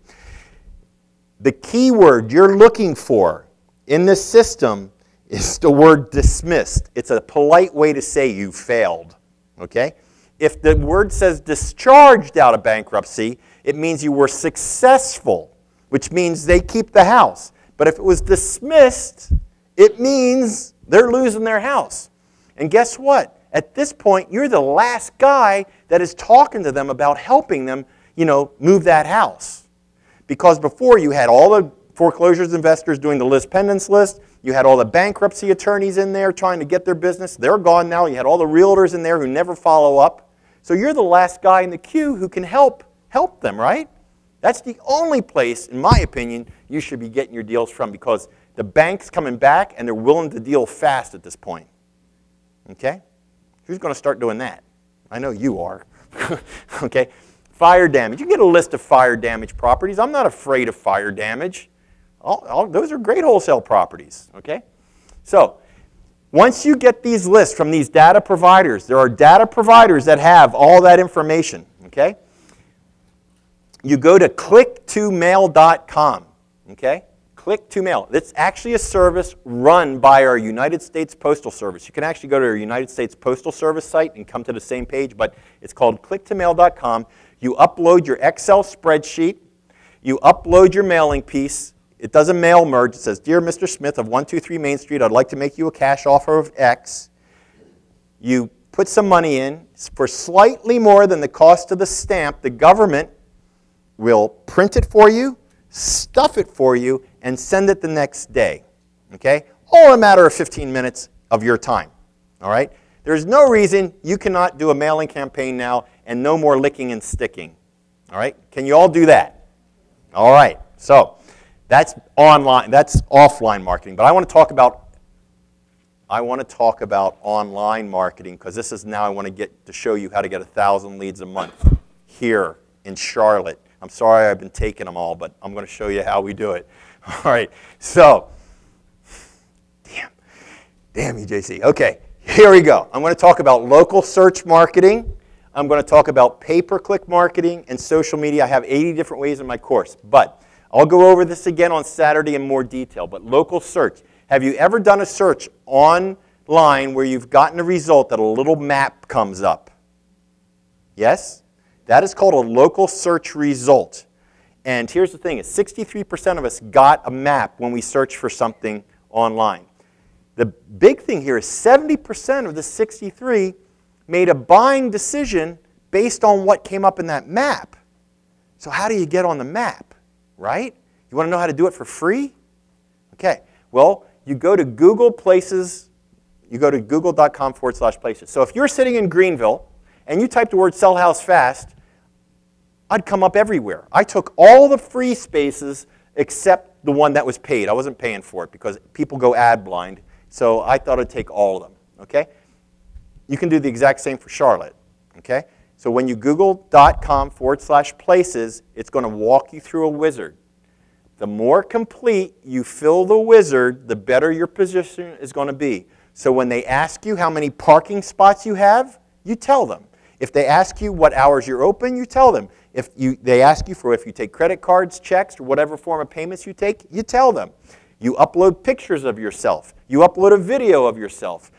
The keyword you're looking for in this system is the word dismissed. It's a polite way to say you failed. Okay? If the word says discharged out of bankruptcy, it means you were successful, which means they keep the house. But if it was dismissed, it means they're losing their house. And guess what? At this point, you're the last guy that is talking to them about helping them, you know, move that house. Because before you had all the foreclosures investors doing the lis pendens list, you had all the bankruptcy attorneys in there trying to get their business. They're gone now. You had all the realtors in there who never follow up. So you're the last guy in the queue who can help help them, right? That's the only place, in my opinion, you should be getting your deals from because the bank's coming back and they're willing to deal fast at this point. Okay? Who's going to start doing that? I know you are. okay? Fire damage. You get a list of fire damage properties. I'm not afraid of fire damage. All, all, those are great wholesale properties, okay? So, once you get these lists from these data providers, there are data providers that have all that information, okay? You go to click2mail.com, okay? Click2mail. It's actually a service run by our United States Postal Service. You can actually go to our United States Postal Service site and come to the same page, but it's called click2mail.com. You upload your Excel spreadsheet, you upload your mailing piece, it does a mail merge. It says, Dear Mr. Smith of 123 Main Street, I'd like to make you a cash offer of X. You put some money in. For slightly more than the cost of the stamp, the government will print it for you, stuff it for you, and send it the next day. Okay? All a matter of 15 minutes of your time. All right? There's no reason you cannot do a mailing campaign now and no more licking and sticking. All right? Can you all do that? All right. So, that's online, that's offline marketing. But I want to talk about I want to talk about online marketing because this is now I want to get to show you how to get a thousand leads a month here in Charlotte. I'm sorry I've been taking them all, but I'm going to show you how we do it. All right. So, damn, damn you, JC. Okay, here we go. I'm going to talk about local search marketing. I'm going to talk about pay-per-click marketing and social media. I have 80 different ways in my course, but I'll go over this again on Saturday in more detail, but local search. Have you ever done a search online where you've gotten a result that a little map comes up? Yes? That is called a local search result. And here's the thing, is 63% of us got a map when we searched for something online. The big thing here is 70% of the 63 made a buying decision based on what came up in that map. So how do you get on the map, right? You want to know how to do it for free? Okay, well, you go to Google Places, you go to google.com forward slash places. So if you're sitting in Greenville and you type the word sell house fast, I'd come up everywhere. I took all the free spaces except the one that was paid. I wasn't paying for it because people go ad blind. So I thought I'd take all of them, okay? You can do the exact same for Charlotte, okay? So when you google.com forward slash places, it's going to walk you through a wizard. The more complete you fill the wizard, the better your position is going to be. So when they ask you how many parking spots you have, you tell them. If they ask you what hours you're open, you tell them. If you, they ask you for if you take credit cards, checks, or whatever form of payments you take, you tell them. You upload pictures of yourself. You upload a video of yourself.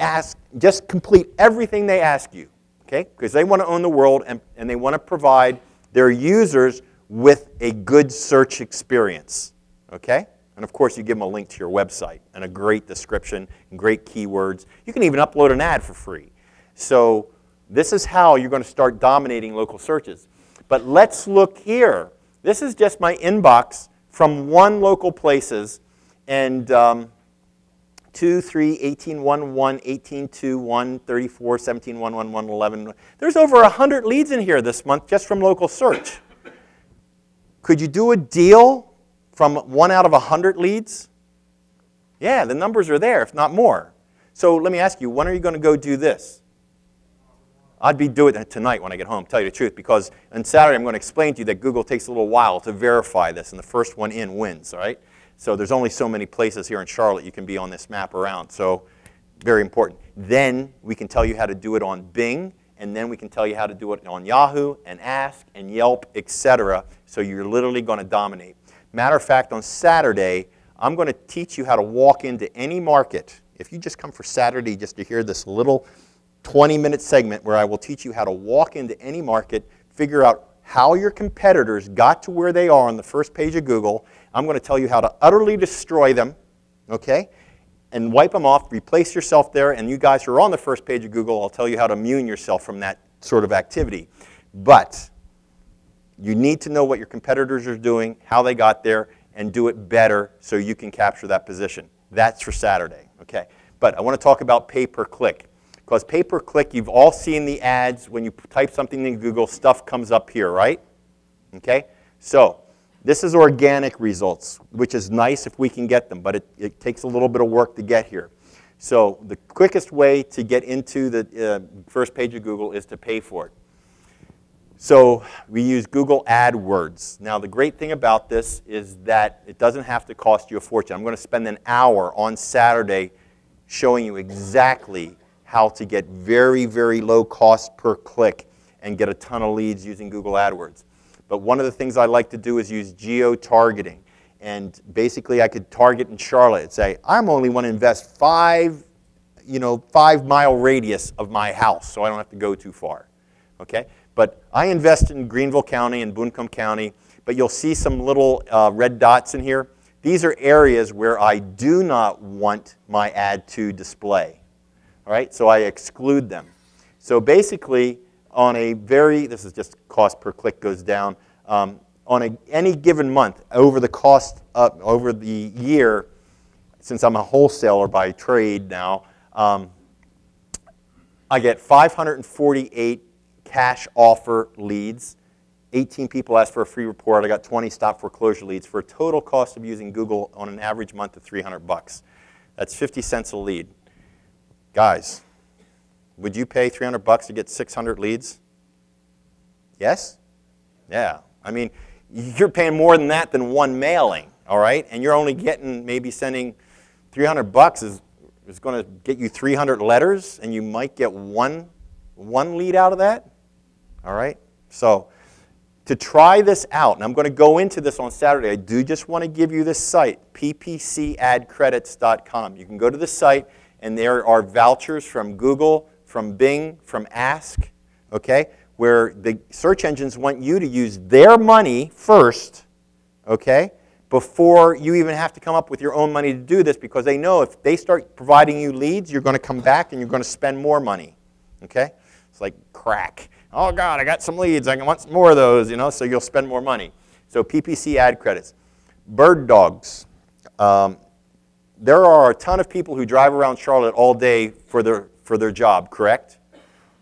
Ask, just complete everything they ask you, okay? Because they want to own the world and, and they want to provide their users with a good search experience, okay? And of course, you give them a link to your website and a great description and great keywords. You can even upload an ad for free. So this is how you're going to start dominating local searches. But let's look here. This is just my inbox from one local places and um, 2, 3, 18, 1, 1, 18, 2, 1, 34, 17, 1, 1, 1, 11. There's over 100 leads in here this month just from local search. Could you do a deal from one out of 100 leads? Yeah, the numbers are there, if not more. So let me ask you, when are you going to go do this? I'd be doing it tonight when I get home, tell you the truth, because on Saturday I'm going to explain to you that Google takes a little while to verify this, and the first one in wins, all right? So there's only so many places here in Charlotte you can be on this map around, so very important. Then we can tell you how to do it on Bing, and then we can tell you how to do it on Yahoo and Ask and Yelp, etc. So you're literally going to dominate. Matter of fact, on Saturday, I'm going to teach you how to walk into any market. If you just come for Saturday just to hear this little 20 minute segment where I will teach you how to walk into any market, figure out how your competitors got to where they are on the first page of Google. I'm going to tell you how to utterly destroy them, okay? And wipe them off, replace yourself there, and you guys who are on the first page of Google, I'll tell you how to immune yourself from that sort of activity. But you need to know what your competitors are doing, how they got there, and do it better so you can capture that position. That's for Saturday, okay? But I want to talk about pay per click. Because pay per click, you've all seen the ads. When you type something in Google, stuff comes up here, right? Okay? So this is organic results, which is nice if we can get them, but it, it takes a little bit of work to get here. So the quickest way to get into the uh, first page of Google is to pay for it. So we use Google AdWords. Now the great thing about this is that it doesn't have to cost you a fortune. I'm going to spend an hour on Saturday showing you exactly how to get very, very low cost per click and get a ton of leads using Google AdWords. But one of the things I like to do is use geo-targeting. And basically, I could target in Charlotte and say, I'm only want to invest five, you know, five mile radius of my house, so I don't have to go too far. Okay? But I invest in Greenville County and Buncombe County, but you'll see some little uh, red dots in here. These are areas where I do not want my ad to display. All right, so I exclude them. So basically, on a very, this is just cost per click goes down, um, on a, any given month, over the cost, uh, over the year, since I'm a wholesaler by trade now, um, I get 548 cash offer leads. 18 people asked for a free report. I got 20 stop foreclosure leads for a total cost of using Google on an average month of 300 bucks. That's 50 cents a lead. Guys, would you pay 300 bucks to get 600 leads? Yes? Yeah. I mean, you're paying more than that than one mailing, all right? And you're only getting maybe sending 300 bucks is, is going to get you 300 letters and you might get one one lead out of that. All right? So, to try this out, and I'm going to go into this on Saturday, I do just want to give you this site, ppcadcredits.com. You can go to the site and there are vouchers from Google, from Bing, from Ask, okay, where the search engines want you to use their money first, okay, before you even have to come up with your own money to do this because they know if they start providing you leads, you're going to come back and you're going to spend more money, okay? It's like crack. Oh, God, I got some leads. I want some more of those, you know, so you'll spend more money. So PPC ad credits. Bird dogs. Um, there are a ton of people who drive around Charlotte all day for their, for their job, correct?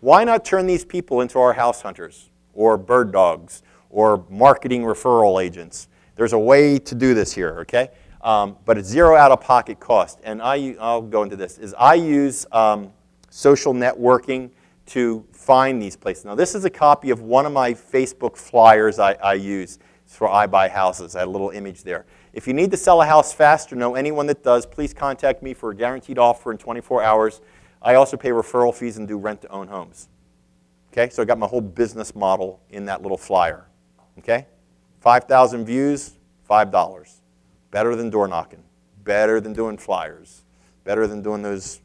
Why not turn these people into our house hunters or bird dogs or marketing referral agents? There's a way to do this here, okay? Um, but it's zero out-of-pocket cost. And I, I'll go into this, is I use um, social networking to find these places. Now, this is a copy of one of my Facebook flyers I, I use for I Buy Houses. A little image there. If you need to sell a house fast or know anyone that does, please contact me for a guaranteed offer in 24 hours. I also pay referral fees and do rent-to-own homes. Okay, so I got my whole business model in that little flyer. Okay, 5,000 views, $5. Better than door knocking. Better than doing flyers. Better than doing those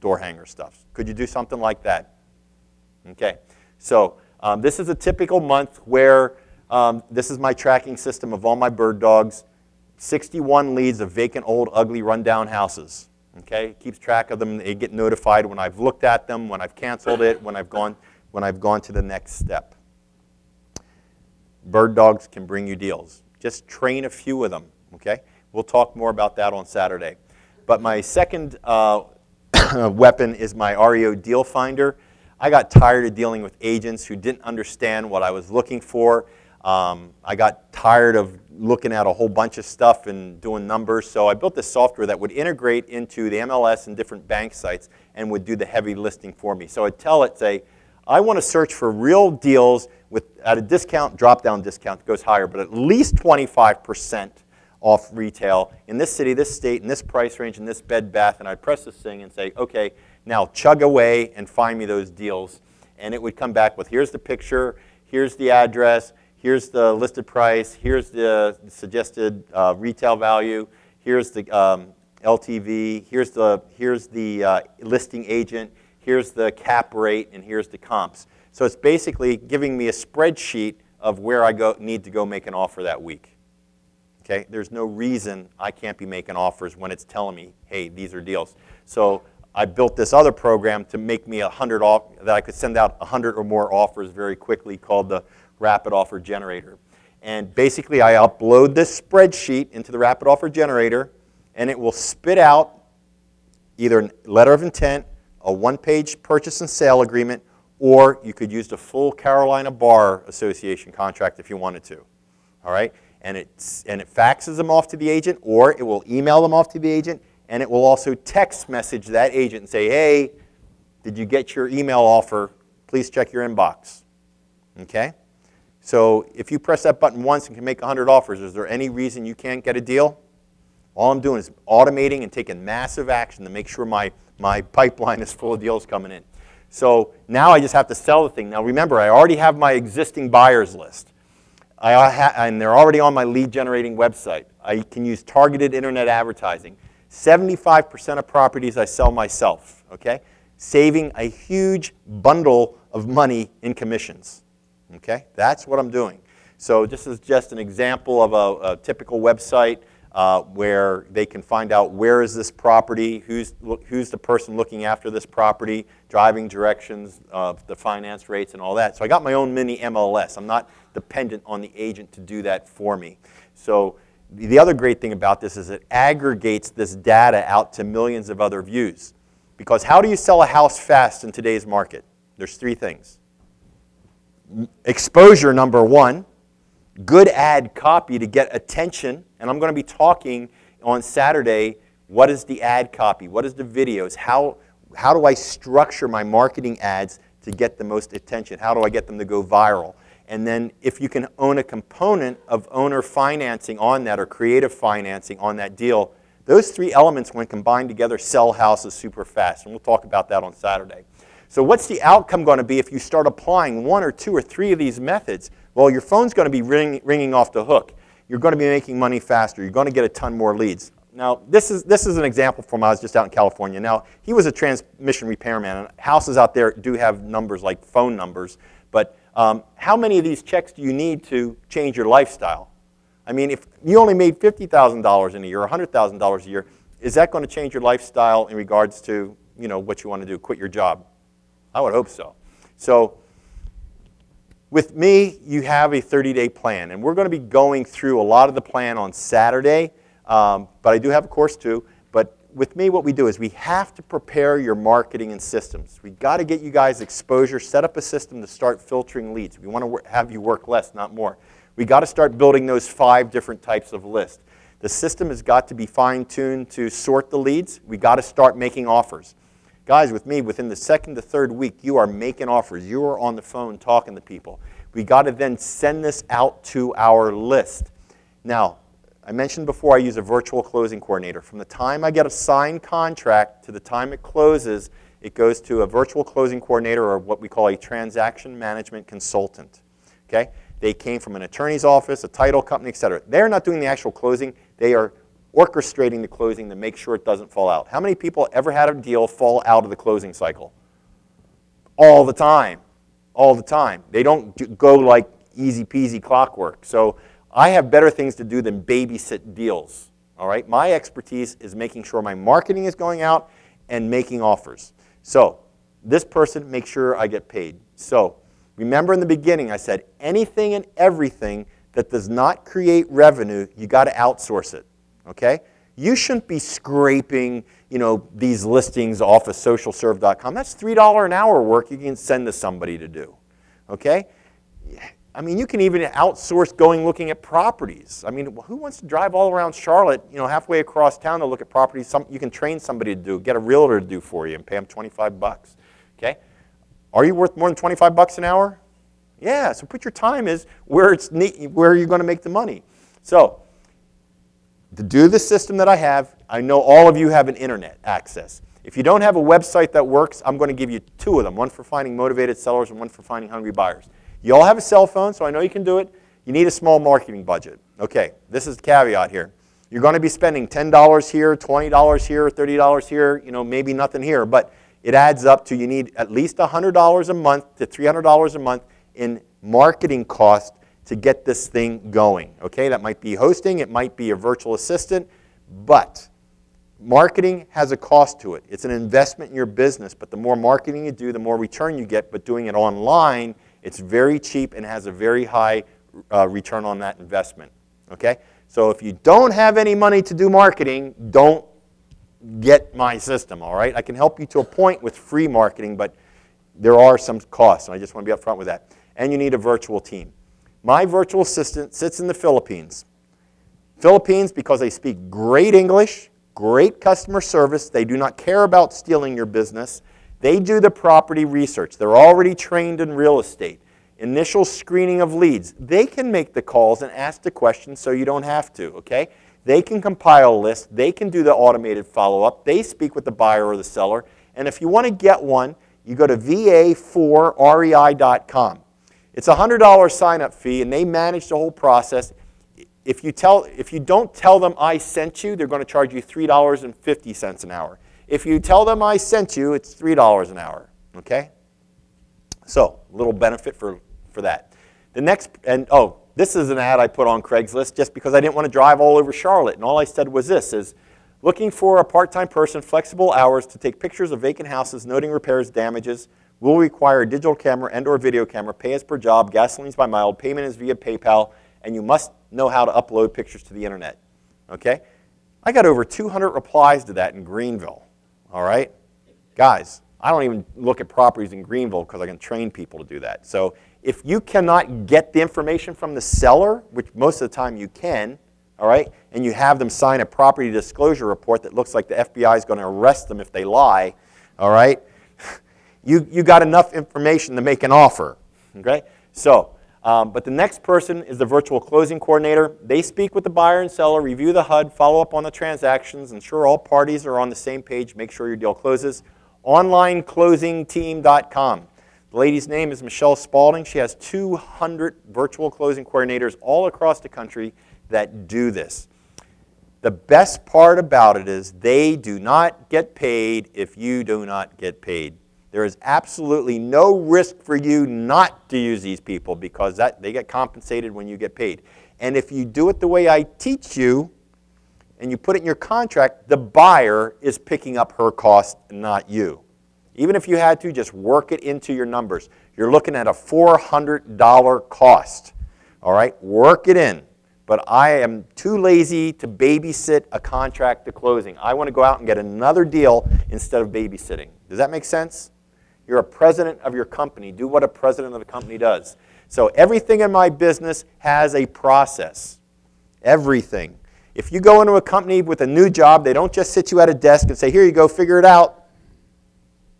door hanger stuff. Could you do something like that? Okay, so um, this is a typical month where um, this is my tracking system of all my bird dogs. 61 leads of vacant, old, ugly, rundown houses. Okay, keeps track of them. They get notified when I've looked at them, when I've canceled it, when I've gone, when I've gone to the next step. Bird dogs can bring you deals. Just train a few of them. Okay, we'll talk more about that on Saturday. But my second uh, weapon is my REO Deal Finder. I got tired of dealing with agents who didn't understand what I was looking for. Um, I got tired of looking at a whole bunch of stuff and doing numbers, so I built this software that would integrate into the MLS and different bank sites and would do the heavy listing for me. So I'd tell it, say, I want to search for real deals with at a discount, drop-down discount goes higher, but at least 25% off retail in this city, this state, in this price range, in this bed bath, and I'd press this thing and say, okay, now chug away and find me those deals. And it would come back with, here's the picture, here's the address, here's the listed price, here's the suggested uh, retail value, here's the um, LTV, here's the, here's the uh, listing agent, here's the cap rate, and here's the comps. So it's basically giving me a spreadsheet of where I go, need to go make an offer that week. Okay? There's no reason I can't be making offers when it's telling me, hey, these are deals. So I built this other program to make me a hundred off that I could send out a hundred or more offers very quickly called the Rapid Offer Generator. And basically, I upload this spreadsheet into the Rapid Offer Generator, and it will spit out either a letter of intent, a one-page purchase and sale agreement, or you could use the full Carolina Bar Association contract if you wanted to. All right? And, it's, and it faxes them off to the agent, or it will email them off to the agent, and it will also text message that agent and say, hey, did you get your email offer? Please check your inbox. Okay? So if you press that button once and can make 100 offers, is there any reason you can't get a deal? All I'm doing is automating and taking massive action to make sure my, my pipeline is full of deals coming in. So now I just have to sell the thing. Now remember, I already have my existing buyers list. I and they're already on my lead generating website. I can use targeted internet advertising. 75% of properties I sell myself, okay? Saving a huge bundle of money in commissions. Okay, that's what I'm doing. So this is just an example of a, a typical website uh, where they can find out where is this property, who's, who's the person looking after this property, driving directions, uh, the finance rates and all that. So I got my own mini MLS. I'm not dependent on the agent to do that for me. So the other great thing about this is it aggregates this data out to millions of other views. Because how do you sell a house fast in today's market? There's three things exposure, number one, good ad copy to get attention. And I'm going to be talking on Saturday what is the ad copy? What is the videos? How, how do I structure my marketing ads to get the most attention? How do I get them to go viral? And then if you can own a component of owner financing on that or creative financing on that deal, those three elements, when combined together, sell houses super fast. And we'll talk about that on Saturday. So what's the outcome going to be if you start applying one or two or three of these methods? Well, your phone's going to be ring, ringing off the hook. You're going to be making money faster. You're going to get a ton more leads. Now, this is, this is an example from I was just out in California. Now, he was a transmission repairman, and houses out there do have numbers like phone numbers, but um, how many of these checks do you need to change your lifestyle? I mean, if you only made $50,000 in a year, or $100,000 a year, is that going to change your lifestyle in regards to you know, what you want to do, quit your job? I would hope so. So with me, you have a 30-day plan, and we're going to be going through a lot of the plan on Saturday, um, but I do have a course too. But with me, what we do is we have to prepare your marketing and systems. we got to get you guys exposure, set up a system to start filtering leads. We want to have you work less, not more. we got to start building those five different types of lists. The system has got to be fine-tuned to sort the leads. we got to start making offers. Guys, with me, within the second to third week, you are making offers. You are on the phone talking to people. We got to then send this out to our list. Now, I mentioned before I use a virtual closing coordinator. From the time I get a signed contract to the time it closes, it goes to a virtual closing coordinator or what we call a transaction management consultant. Okay? They came from an attorney's office, a title company, et cetera. They're not doing the actual closing. They are orchestrating the closing to make sure it doesn't fall out. How many people ever had a deal fall out of the closing cycle? All the time. All the time. They don't go like easy peasy clockwork. So I have better things to do than babysit deals. All right? My expertise is making sure my marketing is going out and making offers. So this person makes sure I get paid. So remember in the beginning I said anything and everything that does not create revenue, you got to outsource it okay? You shouldn't be scraping, you know, these listings off of socialserve.com. That's $3 an hour work you can send to somebody to do, okay? I mean, you can even outsource going looking at properties. I mean, who wants to drive all around Charlotte, you know, halfway across town to look at properties? Some, you can train somebody to do, get a realtor to do for you and pay them 25 bucks, okay? Are you worth more than 25 bucks an hour? Yeah, so put your time is where it's neat, where you're going to make the money. So, to do the system that I have, I know all of you have an internet access. If you don't have a website that works, I'm going to give you two of them, one for finding motivated sellers and one for finding hungry buyers. You all have a cell phone, so I know you can do it. You need a small marketing budget. Okay, this is the caveat here. You're going to be spending $10 here, $20 here, $30 here, you know, maybe nothing here, but it adds up to you need at least $100 a month to $300 a month in marketing cost to get this thing going. Okay, that might be hosting, it might be a virtual assistant, but marketing has a cost to it. It's an investment in your business, but the more marketing you do, the more return you get. But doing it online, it's very cheap and has a very high uh, return on that investment. Okay, so if you don't have any money to do marketing, don't get my system. All right, I can help you to a point with free marketing, but there are some costs, and I just want to be upfront with that. And you need a virtual team. My virtual assistant sits in the Philippines. Philippines because they speak great English, great customer service. They do not care about stealing your business. They do the property research. They're already trained in real estate. Initial screening of leads. They can make the calls and ask the questions so you don't have to, okay? They can compile a list. They can do the automated follow-up. They speak with the buyer or the seller. And if you want to get one, you go to va4rei.com. It's a $100 sign-up fee, and they manage the whole process. If you, tell, if you don't tell them I sent you, they're going to charge you $3.50 an hour. If you tell them I sent you, it's $3 an hour, okay? So, little benefit for, for that. The next, and oh, this is an ad I put on Craigslist just because I didn't want to drive all over Charlotte. And all I said was this, is looking for a part-time person, flexible hours to take pictures of vacant houses, noting repairs, damages, will require a digital camera and or video camera, pay as per job, gasoline's by mile, payment is via PayPal, and you must know how to upload pictures to the internet. Okay? I got over 200 replies to that in Greenville. All right? Guys, I don't even look at properties in Greenville because I can train people to do that. So if you cannot get the information from the seller, which most of the time you can, all right, and you have them sign a property disclosure report that looks like the FBI is going to arrest them if they lie, all right, you, you got enough information to make an offer. Okay? So, um, but the next person is the virtual closing coordinator. They speak with the buyer and seller, review the HUD, follow up on the transactions, ensure all parties are on the same page, make sure your deal closes. OnlineClosingTeam.com. The lady's name is Michelle Spalding. She has 200 virtual closing coordinators all across the country that do this. The best part about it is they do not get paid if you do not get paid. There is absolutely no risk for you not to use these people because that, they get compensated when you get paid. And if you do it the way I teach you and you put it in your contract, the buyer is picking up her cost, not you. Even if you had to, just work it into your numbers. You're looking at a $400 cost. All right, work it in. But I am too lazy to babysit a contract to closing. I want to go out and get another deal instead of babysitting. Does that make sense? You're a president of your company. Do what a president of a company does. So everything in my business has a process. Everything. If you go into a company with a new job, they don't just sit you at a desk and say, here you go, figure it out.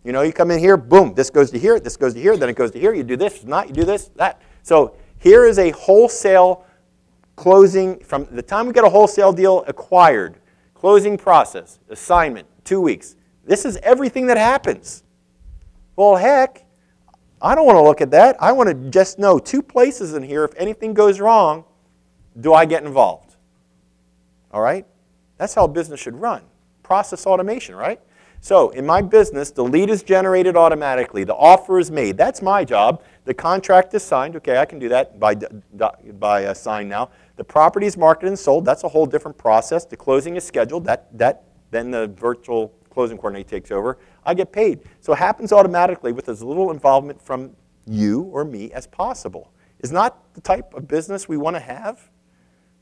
You know, you come in here, boom, this goes to here, this goes to here, then it goes to here, you do this, not, you do this, that. So here is a wholesale closing, from the time we get a wholesale deal acquired, closing process, assignment, two weeks. This is everything that happens. Well, heck, I don't want to look at that. I want to just know two places in here. If anything goes wrong, do I get involved? All right? That's how business should run. Process automation, right? So in my business, the lead is generated automatically. The offer is made. That's my job. The contract is signed. Okay, I can do that by, by a sign now. The property is marketed and sold. That's a whole different process. The closing is scheduled. That, that, then the virtual closing coordinator takes over. I get paid. So it happens automatically with as little involvement from you or me as possible. Is not the type of business we want to have?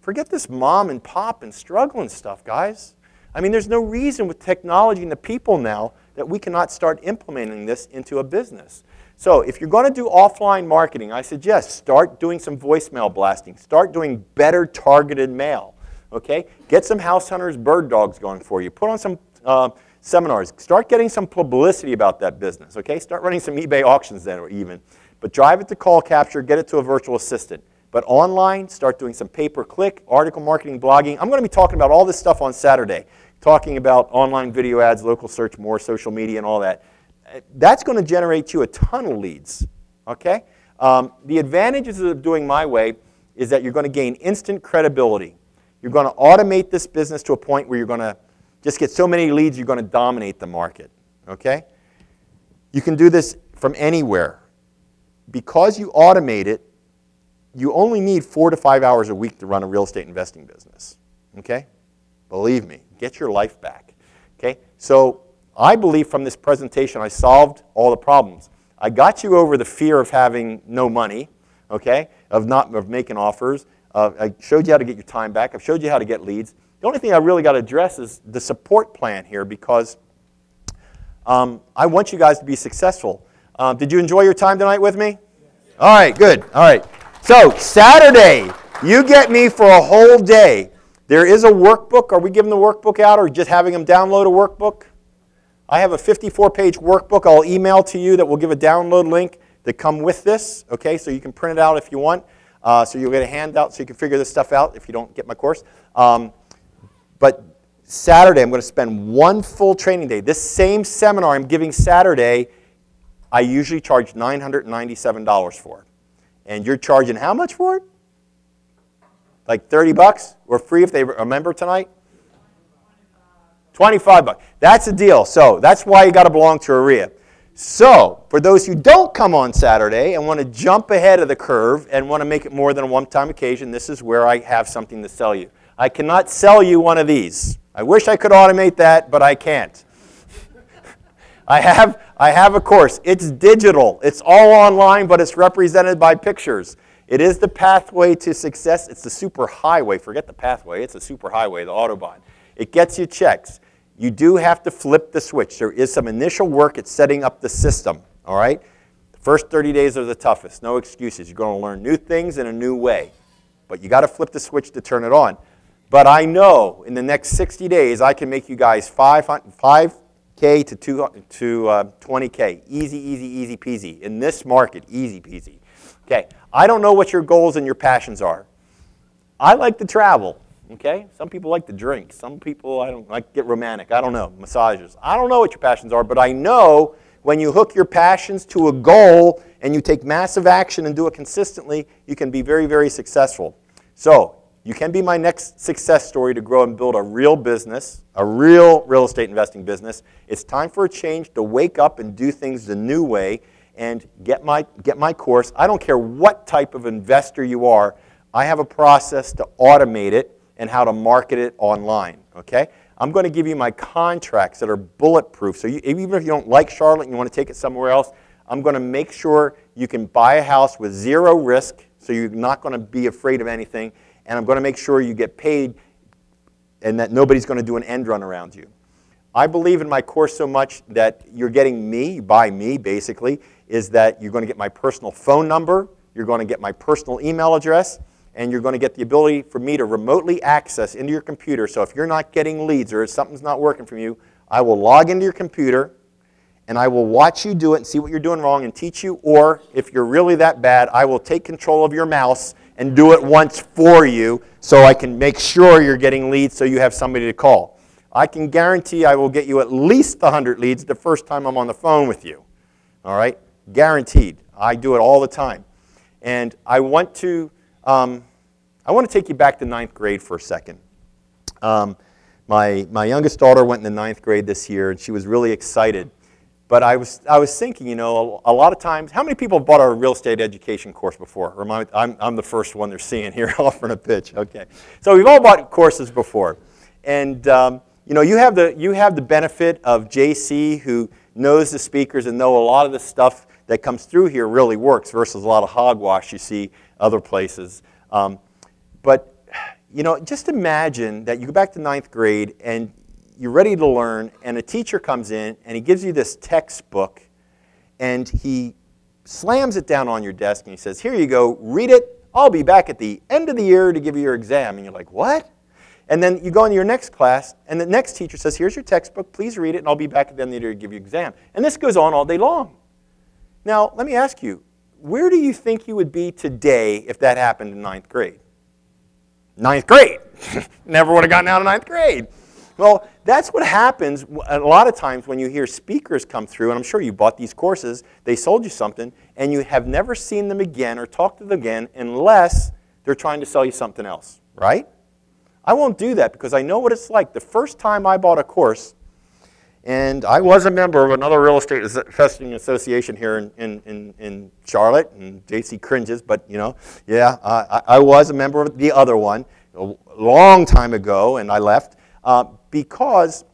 Forget this mom and pop and struggling stuff, guys. I mean, there's no reason with technology and the people now that we cannot start implementing this into a business. So if you're going to do offline marketing, I suggest start doing some voicemail blasting. Start doing better targeted mail. Okay? Get some house hunters, bird dogs going for you. Put on some uh, seminars. Start getting some publicity about that business. Okay? Start running some eBay auctions then or even. But drive it to call capture, get it to a virtual assistant. But online, start doing some pay-per-click, article marketing, blogging. I'm going to be talking about all this stuff on Saturday talking about online video ads, local search, more social media, and all that. That's going to generate you a ton of leads. Okay? Um, the advantages of doing my way is that you're going to gain instant credibility. You're going to automate this business to a point where you're going to just get so many leads, you're going to dominate the market. Okay? You can do this from anywhere. Because you automate it, you only need four to five hours a week to run a real estate investing business. Okay? Believe me, get your life back. Okay? So I believe from this presentation I solved all the problems. I got you over the fear of having no money, okay, of not of making offers. Uh, I showed you how to get your time back. I've showed you how to get leads. The only thing I really got to address is the support plan here because um, I want you guys to be successful. Um, did you enjoy your time tonight with me? All right, good. All right. So Saturday, you get me for a whole day. There is a workbook. Are we giving the workbook out or just having them download a workbook? I have a 54-page workbook I'll email to you that will give a download link that come with this, okay? So you can print it out if you want. Uh, so you'll get a handout so you can figure this stuff out if you don't get my course. Um, but Saturday, I'm going to spend one full training day. This same seminar I'm giving Saturday, I usually charge $997 for. And you're charging how much for it? Like 30 bucks or free if they remember tonight? 25 bucks. That's a deal. So that's why you got to belong to AREIA. So for those who don't come on Saturday and want to jump ahead of the curve and want to make it more than a one-time occasion, this is where I have something to sell you. I cannot sell you one of these. I wish I could automate that, but I can't. I have, I have a course. It's digital. It's all online, but it's represented by pictures. It is the pathway to success. It's the super highway. Forget the pathway. It's a super highway, the Autobahn. It gets you checks. You do have to flip the switch. There is some initial work at setting up the system, all right? The first 30 days are the toughest. No excuses. You're going to learn new things in a new way. But you got to flip the switch to turn it on. But I know in the next 60 days, I can make you guys 5, 5K to, 2, to uh, 20K. Easy, easy, easy peasy. In this market, easy peasy. Okay, I don't know what your goals and your passions are. I like to travel, okay? Some people like to drink. Some people, I don't like get romantic. I don't know, massages. I don't know what your passions are, but I know when you hook your passions to a goal and you take massive action and do it consistently, you can be very, very successful. So, you can be my next success story to grow and build a real business, a real real estate investing business. It's time for a change to wake up and do things the new way and get my, get my course. I don't care what type of investor you are, I have a process to automate it and how to market it online, okay? I'm going to give you my contracts that are bulletproof. So you, even if you don't like Charlotte and you want to take it somewhere else, I'm going to make sure you can buy a house with zero risk, so you're not going to be afraid of anything, and I'm going to make sure you get paid and that nobody's going to do an end run around you. I believe in my course so much that you're getting me, by me basically, is that you're going to get my personal phone number, you're going to get my personal email address, and you're going to get the ability for me to remotely access into your computer. So if you're not getting leads or if something's not working for you, I will log into your computer and I will watch you do it and see what you're doing wrong and teach you. Or if you're really that bad, I will take control of your mouse and do it once for you so I can make sure you're getting leads so you have somebody to call. I can guarantee I will get you at least 100 leads the first time I'm on the phone with you. All right? Guaranteed. I do it all the time. And I want to, um, I want to take you back to ninth grade for a second. Um, my, my youngest daughter went in the ninth grade this year, and she was really excited. But I was, I was thinking, you know, a, a lot of times, how many people have bought our real estate education course before? I'm, I'm the first one they're seeing here offering a pitch. Okay. So we've all bought courses before. And, um, you know, you have, the, you have the benefit of JC, who knows the speakers and know a lot of the stuff that comes through here really works versus a lot of hogwash you see other places. Um, but, you know, just imagine that you go back to ninth grade and you're ready to learn, and a teacher comes in and he gives you this textbook and he slams it down on your desk and he says, Here you go, read it. I'll be back at the end of the year to give you your exam. And you're like, What? And then you go into your next class, and the next teacher says, Here's your textbook, please read it, and I'll be back at the end of the year to give you your exam. And this goes on all day long. Now, let me ask you, where do you think you would be today if that happened in ninth grade? Ninth grade. Never would have gotten out of ninth grade. Well, that's what happens a lot of times when you hear speakers come through, and I'm sure you bought these courses, they sold you something, and you have never seen them again or talked to them again unless they're trying to sell you something else, right? I won't do that because I know what it's like. The first time I bought a course, and I was a member of another real estate investing association here in, in, in, in, Charlotte, and JC cringes, but you know, yeah, I, I, was a member of the other one a long time ago, and I left uh, because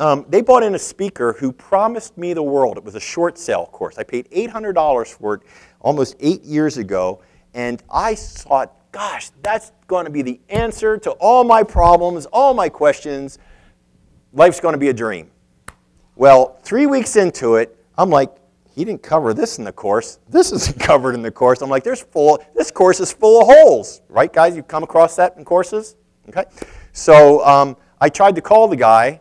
um, they bought in a speaker who promised me the world. It was a short sale course. I paid $800 for it almost eight years ago, and I thought, gosh, that's going to be the answer to all my problems, all my questions life's going to be a dream. Well, three weeks into it, I'm like, he didn't cover this in the course. This isn't covered in the course. I'm like, there's full, this course is full of holes. Right, guys? You've come across that in courses? Okay? So um, I tried to call the guy.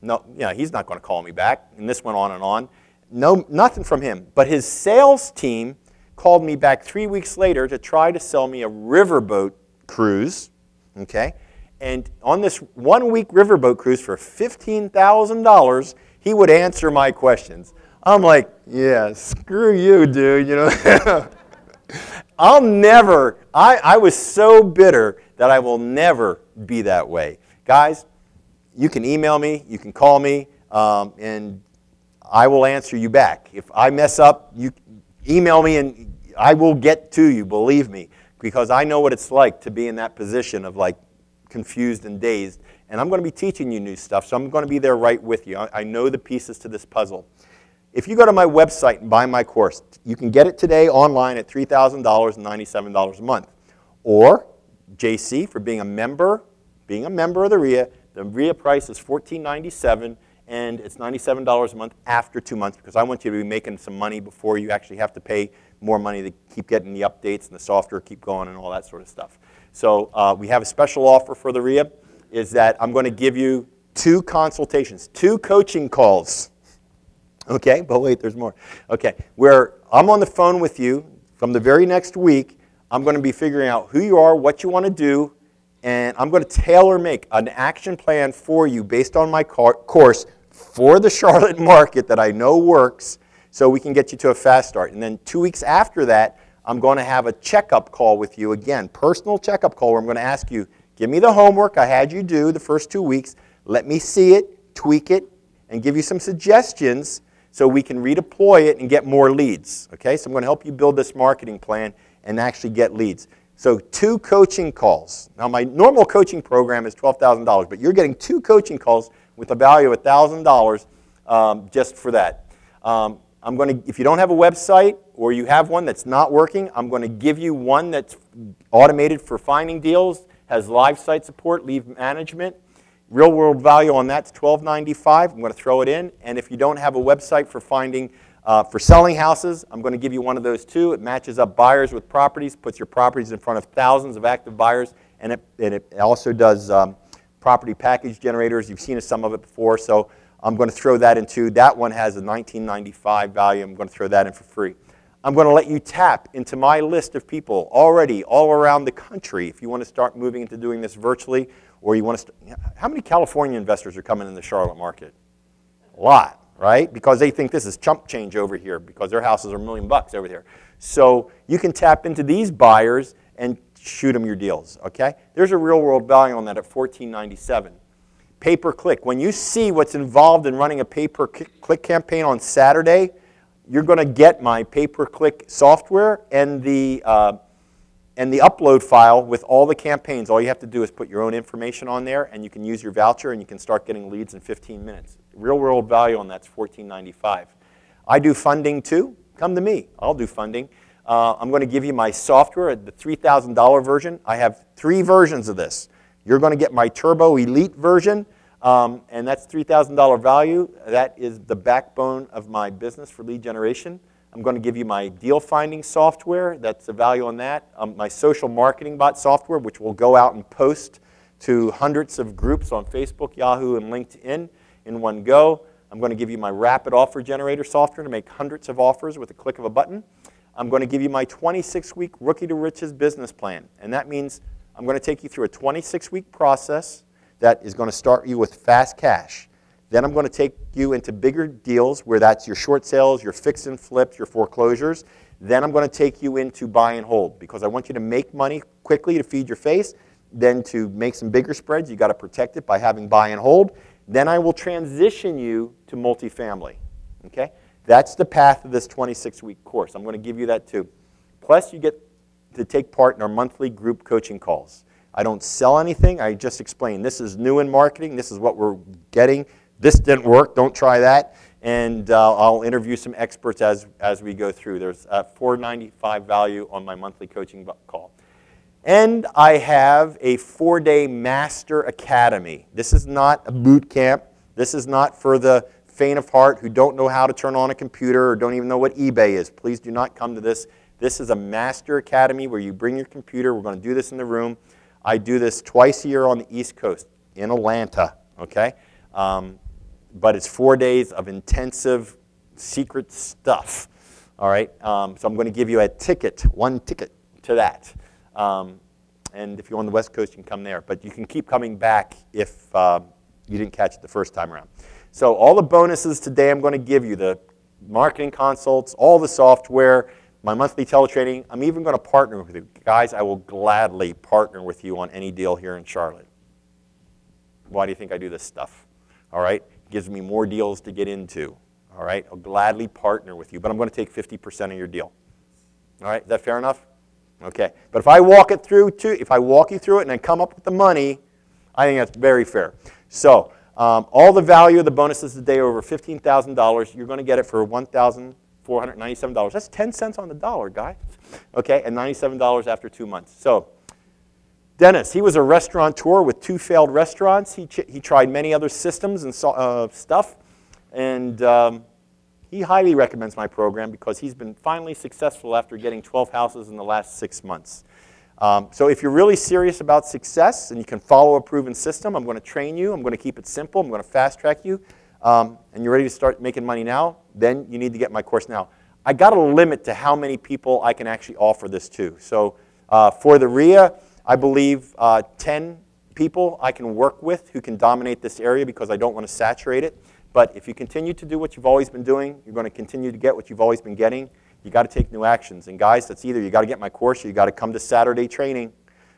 No, yeah, he's not going to call me back. And this went on and on. No, nothing from him. But his sales team called me back three weeks later to try to sell me a riverboat cruise. Okay? And on this one week riverboat cruise for $15,000, he would answer my questions. I'm like, yeah, screw you, dude. You know, I'll never, I, I was so bitter that I will never be that way. Guys, you can email me, you can call me, um, and I will answer you back. If I mess up, you email me and I will get to you, believe me, because I know what it's like to be in that position of like, confused and dazed. And I'm going to be teaching you new stuff, so I'm going to be there right with you. I, know the pieces to this puzzle. If you go to my website and buy my course, you can get it today online at $3,000 and $97 a month. Or JC for being a member, being a member of the RIA, the RIA price is $14.97 and it's $97 a month after two months because I want you to be making some money before you actually have to pay more money to keep getting the updates and the software keep going and all that sort of stuff. So uh, we have a special offer for the RIA is that I'm going to give you two consultations, two coaching calls. Okay, but wait, there's more. Okay, where I'm on the phone with you from the very next week, I'm going to be figuring out who you are, what you want to do, and I'm going to tailor make an action plan for you based on my course for the Charlotte market that I know works so we can get you to a fast start. And then two weeks after that, I'm going to have a checkup call with you again, personal checkup call where I'm going to ask you, Give me the homework I had you do the first two weeks. Let me see it, tweak it, and give you some suggestions so we can redeploy it and get more leads. Okay, so I'm going to help you build this marketing plan and actually get leads. So two coaching calls. Now my normal coaching program is $12,000, but you're getting two coaching calls with a value of $1,000 um, just for that. Um, I'm going to, if you don't have a website or you have one that's not working, I'm going to give you one that's automated for finding deals, has live site support, lead management. Real world value on that's $12.95. I'm going to throw it in. And if you don't have a website for finding, uh, for selling houses, I'm going to give you one of those too. It matches up buyers with properties, puts your properties in front of thousands of active buyers, and it, and it also does um, property package generators. You've seen some of it before, so I'm going to throw that into. That one has a 1995 value. I'm going to throw that in for free. I'm going to let you tap into my list of people already all around the country if you want to start moving into doing this virtually or you want to. How many California investors are coming in the Charlotte market? A lot, right? Because they think this is chump change over here because their houses are a million bucks over there. So you can tap into these buyers and shoot them your deals, okay? There's a real world value on that at 1497 pay per click. When you see what's involved in running a pay per click campaign on Saturday, you're going to get my pay per click software and the, uh, and the upload file with all the campaigns. All you have to do is put your own information on there, and you can use your voucher, and you can start getting leads in 15 minutes. Real world value on that's $14.95. I do funding too. Come to me. I'll do funding. Uh, I'm going to give you my software, the $3,000 version. I have three versions of this. You're going to get my Turbo Elite version. Um, and that's $3,000 value. That is the backbone of my business for lead generation. I'm going to give you my deal finding software. That's the value on that. Um, my social marketing bot software, which will go out and post to hundreds of groups on Facebook, Yahoo, and LinkedIn in one go. I'm going to give you my rapid offer generator software to make hundreds of offers with a click of a button. I'm going to give you my 26 week rookie to riches business plan. And that means I'm going to take you through a 26 week process that is going to start you with fast cash. Then I'm going to take you into bigger deals where that's your short sales, your fix and flips, your foreclosures. Then I'm going to take you into buy and hold because I want you to make money quickly to feed your face. Then to make some bigger spreads, you got to protect it by having buy and hold. Then I will transition you to multifamily. Okay? That's the path of this 26 week course. I'm going to give you that too. Plus, you get to take part in our monthly group coaching calls. I don't sell anything. I just explain this is new in marketing. This is what we're getting. This didn't work. Don't try that. And uh, I'll interview some experts as, as we go through. There's a 495 value on my monthly coaching call. And I have a four day master academy. This is not a boot camp. This is not for the faint of heart who don't know how to turn on a computer or don't even know what eBay is. Please do not come to this. This is a master academy where you bring your computer. We're going to do this in the room. I do this twice a year on the East Coast in Atlanta, okay? Um, but it's four days of intensive secret stuff, all right? Um, so I'm going to give you a ticket, one ticket to that. Um, and if you're on the West Coast, you can come there. But you can keep coming back if uh, you didn't catch it the first time around. So all the bonuses today I'm going to give you, the marketing consults, all the software, my monthly teletraining. I'm even going to partner with you. Guys, I will gladly partner with you on any deal here in Charlotte. Why do you think I do this stuff? All right? Gives me more deals to get into. All right? I'll gladly partner with you, but I'm going to take 50% of your deal. All right? Is that fair enough? Okay. But if I walk it through too, if I walk you through it and then come up with the money, I think that's very fair. So, um, all the value of the bonuses today over $15,000. You're going to get it for 1000 $497. That's 10 cents on the dollar, guy. Okay, and $97 after two months. So, Dennis, he was a restaurateur with two failed restaurants. He, he tried many other systems and so, uh, stuff. And um, he highly recommends my program because he's been finally successful after getting 12 houses in the last six months. Um, so if you're really serious about success and you can follow a proven system, I'm going to train you. I'm going to keep it simple. I'm going to fast track you um, and you're ready to start making money now, then you need to get my course now. I got a limit to how many people I can actually offer this to. So uh, for the RIA, I believe uh, 10 people I can work with who can dominate this area because I don't want to saturate it. But if you continue to do what you've always been doing, you're going to continue to get what you've always been getting. You got to take new actions. And guys, that's either you got to get my course or you got to come to Saturday training.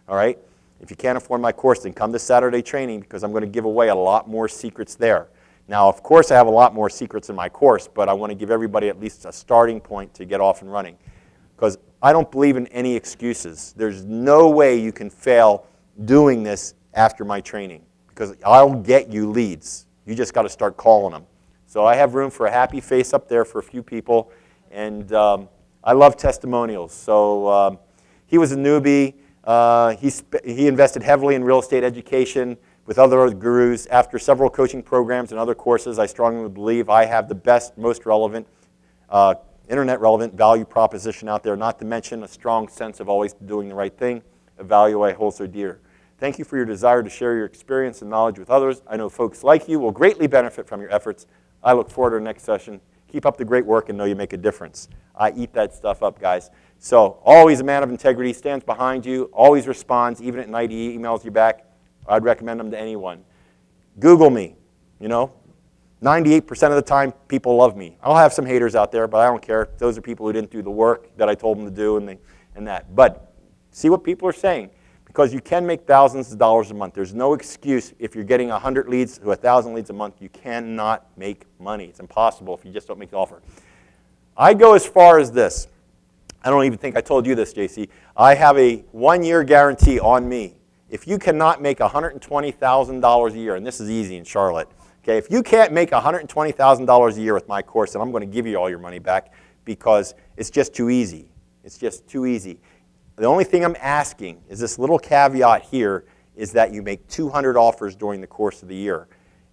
All right? If you can't afford my course, then come to Saturday training because I'm going to give away a lot more secrets there. Now, of course, I have a lot more secrets in my course, but I want to give everybody at least a starting point to get off and running. Because I don't believe in any excuses. There's no way you can fail doing this after my training because I'll get you leads. You just got to start calling them. So I have room for a happy face up there for a few people. And um, I love testimonials. So um, he was a newbie. Uh, he, he invested heavily in real estate education with other gurus. After several coaching programs and other courses, I strongly believe I have the best, most relevant, uh, internet relevant value proposition out there, not to mention a strong sense of always doing the right thing, a value I hold so dear. Thank you for your desire to share your experience and knowledge with others. I know folks like you will greatly benefit from your efforts. I look forward to our next session. Keep up the great work and know you make a difference. I eat that stuff up, guys. So always a man of integrity, stands behind you, always responds, even at night he emails you back. I'd recommend them to anyone. Google me, you know. 98% of the time, people love me. I'll have some haters out there, but I don't care. Those are people who didn't do the work that I told them to do and, they, and that. But see what people are saying because you can make thousands of dollars a month. There's no excuse if you're getting 100 leads to 1,000 leads a month. You cannot make money. It's impossible if you just don't make the offer. I go as far as this. I don't even think I told you this, JC. I have a one-year guarantee on me. If you cannot make $120,000 a year, and this is easy in Charlotte, okay, if you can't make $120,000 a year with my course, then I'm going to give you all your money back because it's just too easy. It's just too easy. The only thing I'm asking is this little caveat here is that you make 200 offers during the course of the year.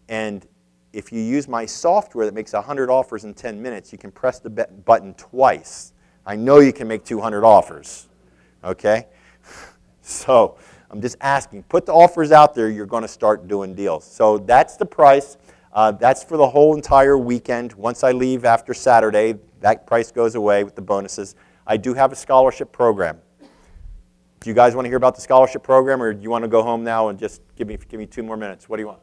And if you use my software that makes 100 offers in 10 minutes, you can press the button twice. I know you can make 200 offers, okay? So I'm just asking, put the offers out there, you're going to start doing deals. So that's the price. Uh, that's for the whole entire weekend. Once I leave after Saturday, that price goes away with the bonuses. I do have a scholarship program. Do you guys want to hear about the scholarship program, or do you want to go home now and just give me, give me two more minutes? What do you want?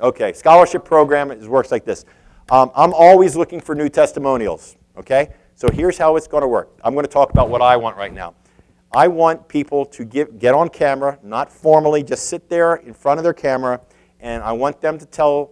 Okay, scholarship program is, works like this. Um, I'm always looking for new testimonials, okay? So here's how it's going to work. I'm going to talk about what I want right now. I want people to give, get on camera, not formally, just sit there in front of their camera, and I want them to tell,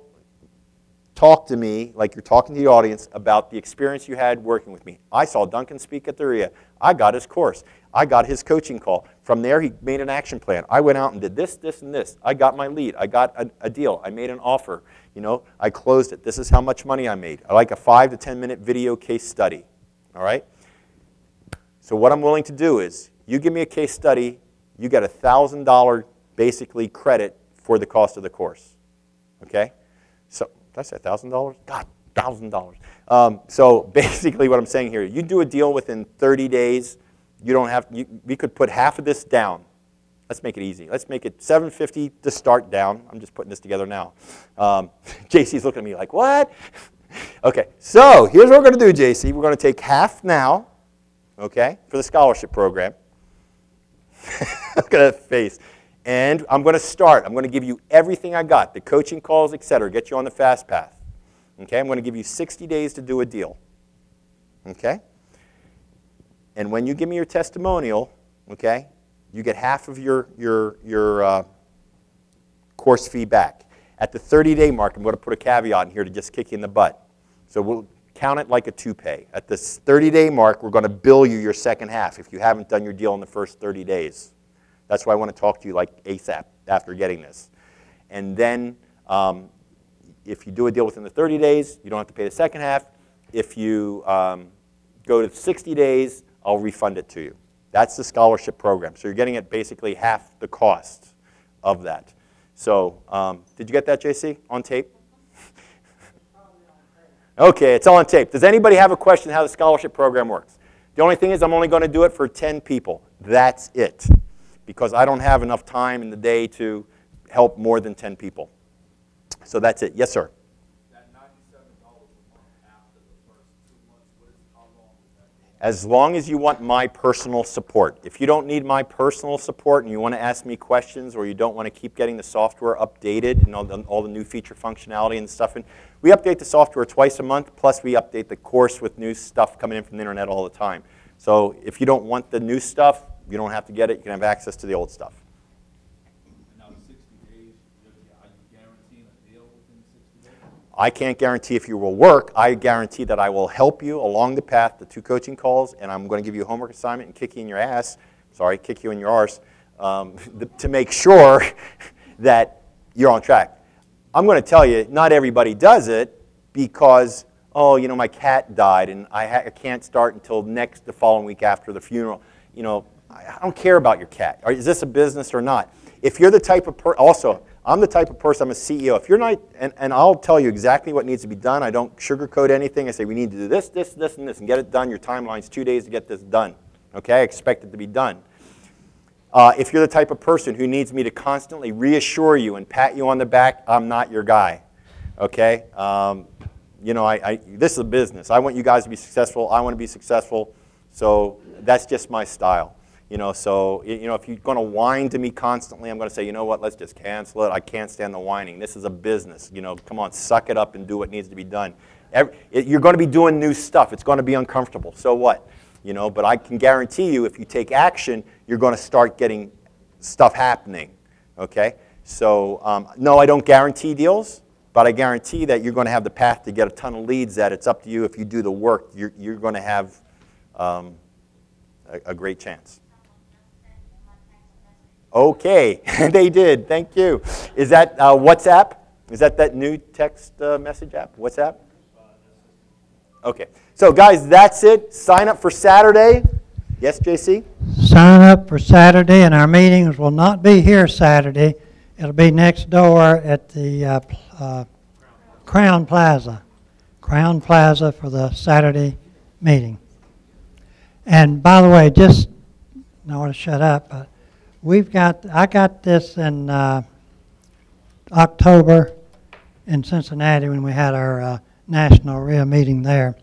talk to me like you're talking to the audience about the experience you had working with me. I saw Duncan speak at the REIA. I got his course. I got his coaching call. From there, he made an action plan. I went out and did this, this, and this. I got my lead. I got a, a, deal. I made an offer. You know, I closed it. This is how much money I made. I like a five to 10 minute video case study. All right? So what I'm willing to do is, you give me a case study, you get a $1,000 basically credit for the cost of the course. Okay? So, did I say $1,000? God, $1,000. Um, so basically what I'm saying here, you do a deal within 30 days, you don't have, you, we could put half of this down. Let's make it easy. Let's make it 750 to start down. I'm just putting this together now. Um, JC's looking at me like, what? okay, so here's what we're going to do, JC. We're going to take half now, okay, for the scholarship program. Look at that face. And I'm going to start. I'm going to give you everything I got, the coaching calls, etc. get you on the fast path. Okay, I'm going to give you 60 days to do a deal. Okay? And when you give me your testimonial, okay, you get half of your, your, your uh, course fee back. At the 30-day mark, I'm going to put a caveat in here to just kick you in the butt. So we'll count it like a two-pay. At this 30-day mark, we're going to bill you your second half if you haven't done your deal in the first 30 days. That's why I want to talk to you like ASAP after getting this. And then um, if you do a deal within the 30 days, you don't have to pay the second half. If you um, go to 60 days, I'll refund it to you. That's the scholarship program. So you're getting it basically half the cost of that. So um, did you get that, JC, on tape? Okay, it's all on tape. Does anybody have a question how the scholarship program works? The only thing is I'm only going to do it for 10 people. That's it. Because I don't have enough time in the day to help more than 10 people. So that's it. Yes, sir. as long as you want my personal support. If you don't need my personal support and you want to ask me questions or you don't want to keep getting the software updated and all the, all the new feature functionality and stuff, and we update the software twice a month, plus we update the course with new stuff coming in from the internet all the time. So if you don't want the new stuff, you don't have to get it. You can have access to the old stuff. I can't guarantee if you will work. I guarantee that I will help you along the path, the two coaching calls, and I'm going to give you a homework assignment and kick you in your ass. Sorry, kick you in your arse um, to make sure that you're on track. I'm going to tell you, not everybody does it because, oh, you know, my cat died and I, I can't start until next, the following week after the funeral. You know, I I don't care about your cat. Is this a business or not? If you're the type of person, also, I'm the type of person, I'm a CEO. If you're not, and, and I'll tell you exactly what needs to be done. I don't sugarcoat anything. I say, we need to do this, this, this, and this, and get it done. Your timeline's two days to get this done. Okay? I expect it to be done. Uh, if you're the type of person who needs me to constantly reassure you and pat you on the back, I'm not your guy. Okay? Um, you know, I, I, this is a business. I want you guys to be successful. I want to be successful. So that's just my style. You know, so you know, if you're going to whine to me constantly, I'm going to say, you know what? Let's just cancel it. I can't stand the whining. This is a business. You know, come on, suck it up and do what needs to be done. Every, it, you're going to be doing new stuff. It's going to be uncomfortable. So what? You know, but I can guarantee you, if you take action, you're going to start getting stuff happening. Okay? So, um, no, I don't guarantee deals, but I guarantee that you're going to have the path to get a ton of leads. That it's up to you. If you do the work, you're, you're going to have um, a, a great chance. Okay, they did. Thank you. Is that uh, WhatsApp? Is that that new text uh, message app? WhatsApp? Okay. So, guys, that's it. Sign up for Saturday. Yes, JC? Sign up for Saturday, and our meetings will not be here Saturday. It'll be next door at the uh, uh, Crowne Plaza. Crowne Plaza for the Saturday meeting. And by the way, just, I want to shut up, but we've got, I got this in uh, October in Cincinnati when we had our uh, national REIA meeting there.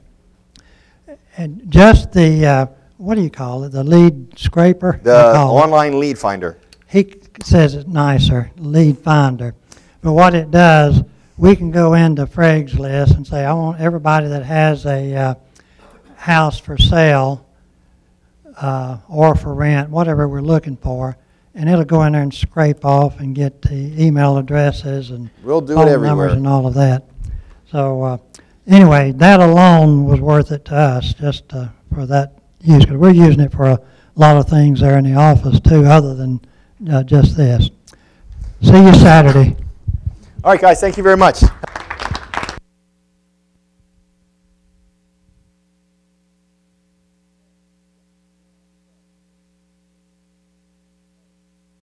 And just the, uh, what do you call it, the lead scraper? The it. online lead finder. He says it's nicer, lead finder. But what it does, we can go into Craigslist and say, I want everybody that has a uh, house for sale uh, or for rent, whatever we're looking for, and it'll go in there and scrape off and get the email addresses and We'll do phone numbers and all of that. So uh, anyway, that alone was worth it to us, just uh, for that use, because we're using it for a lot of things there in the office too, other than uh, just this. See you Saturday. All right, guys, thank you very much.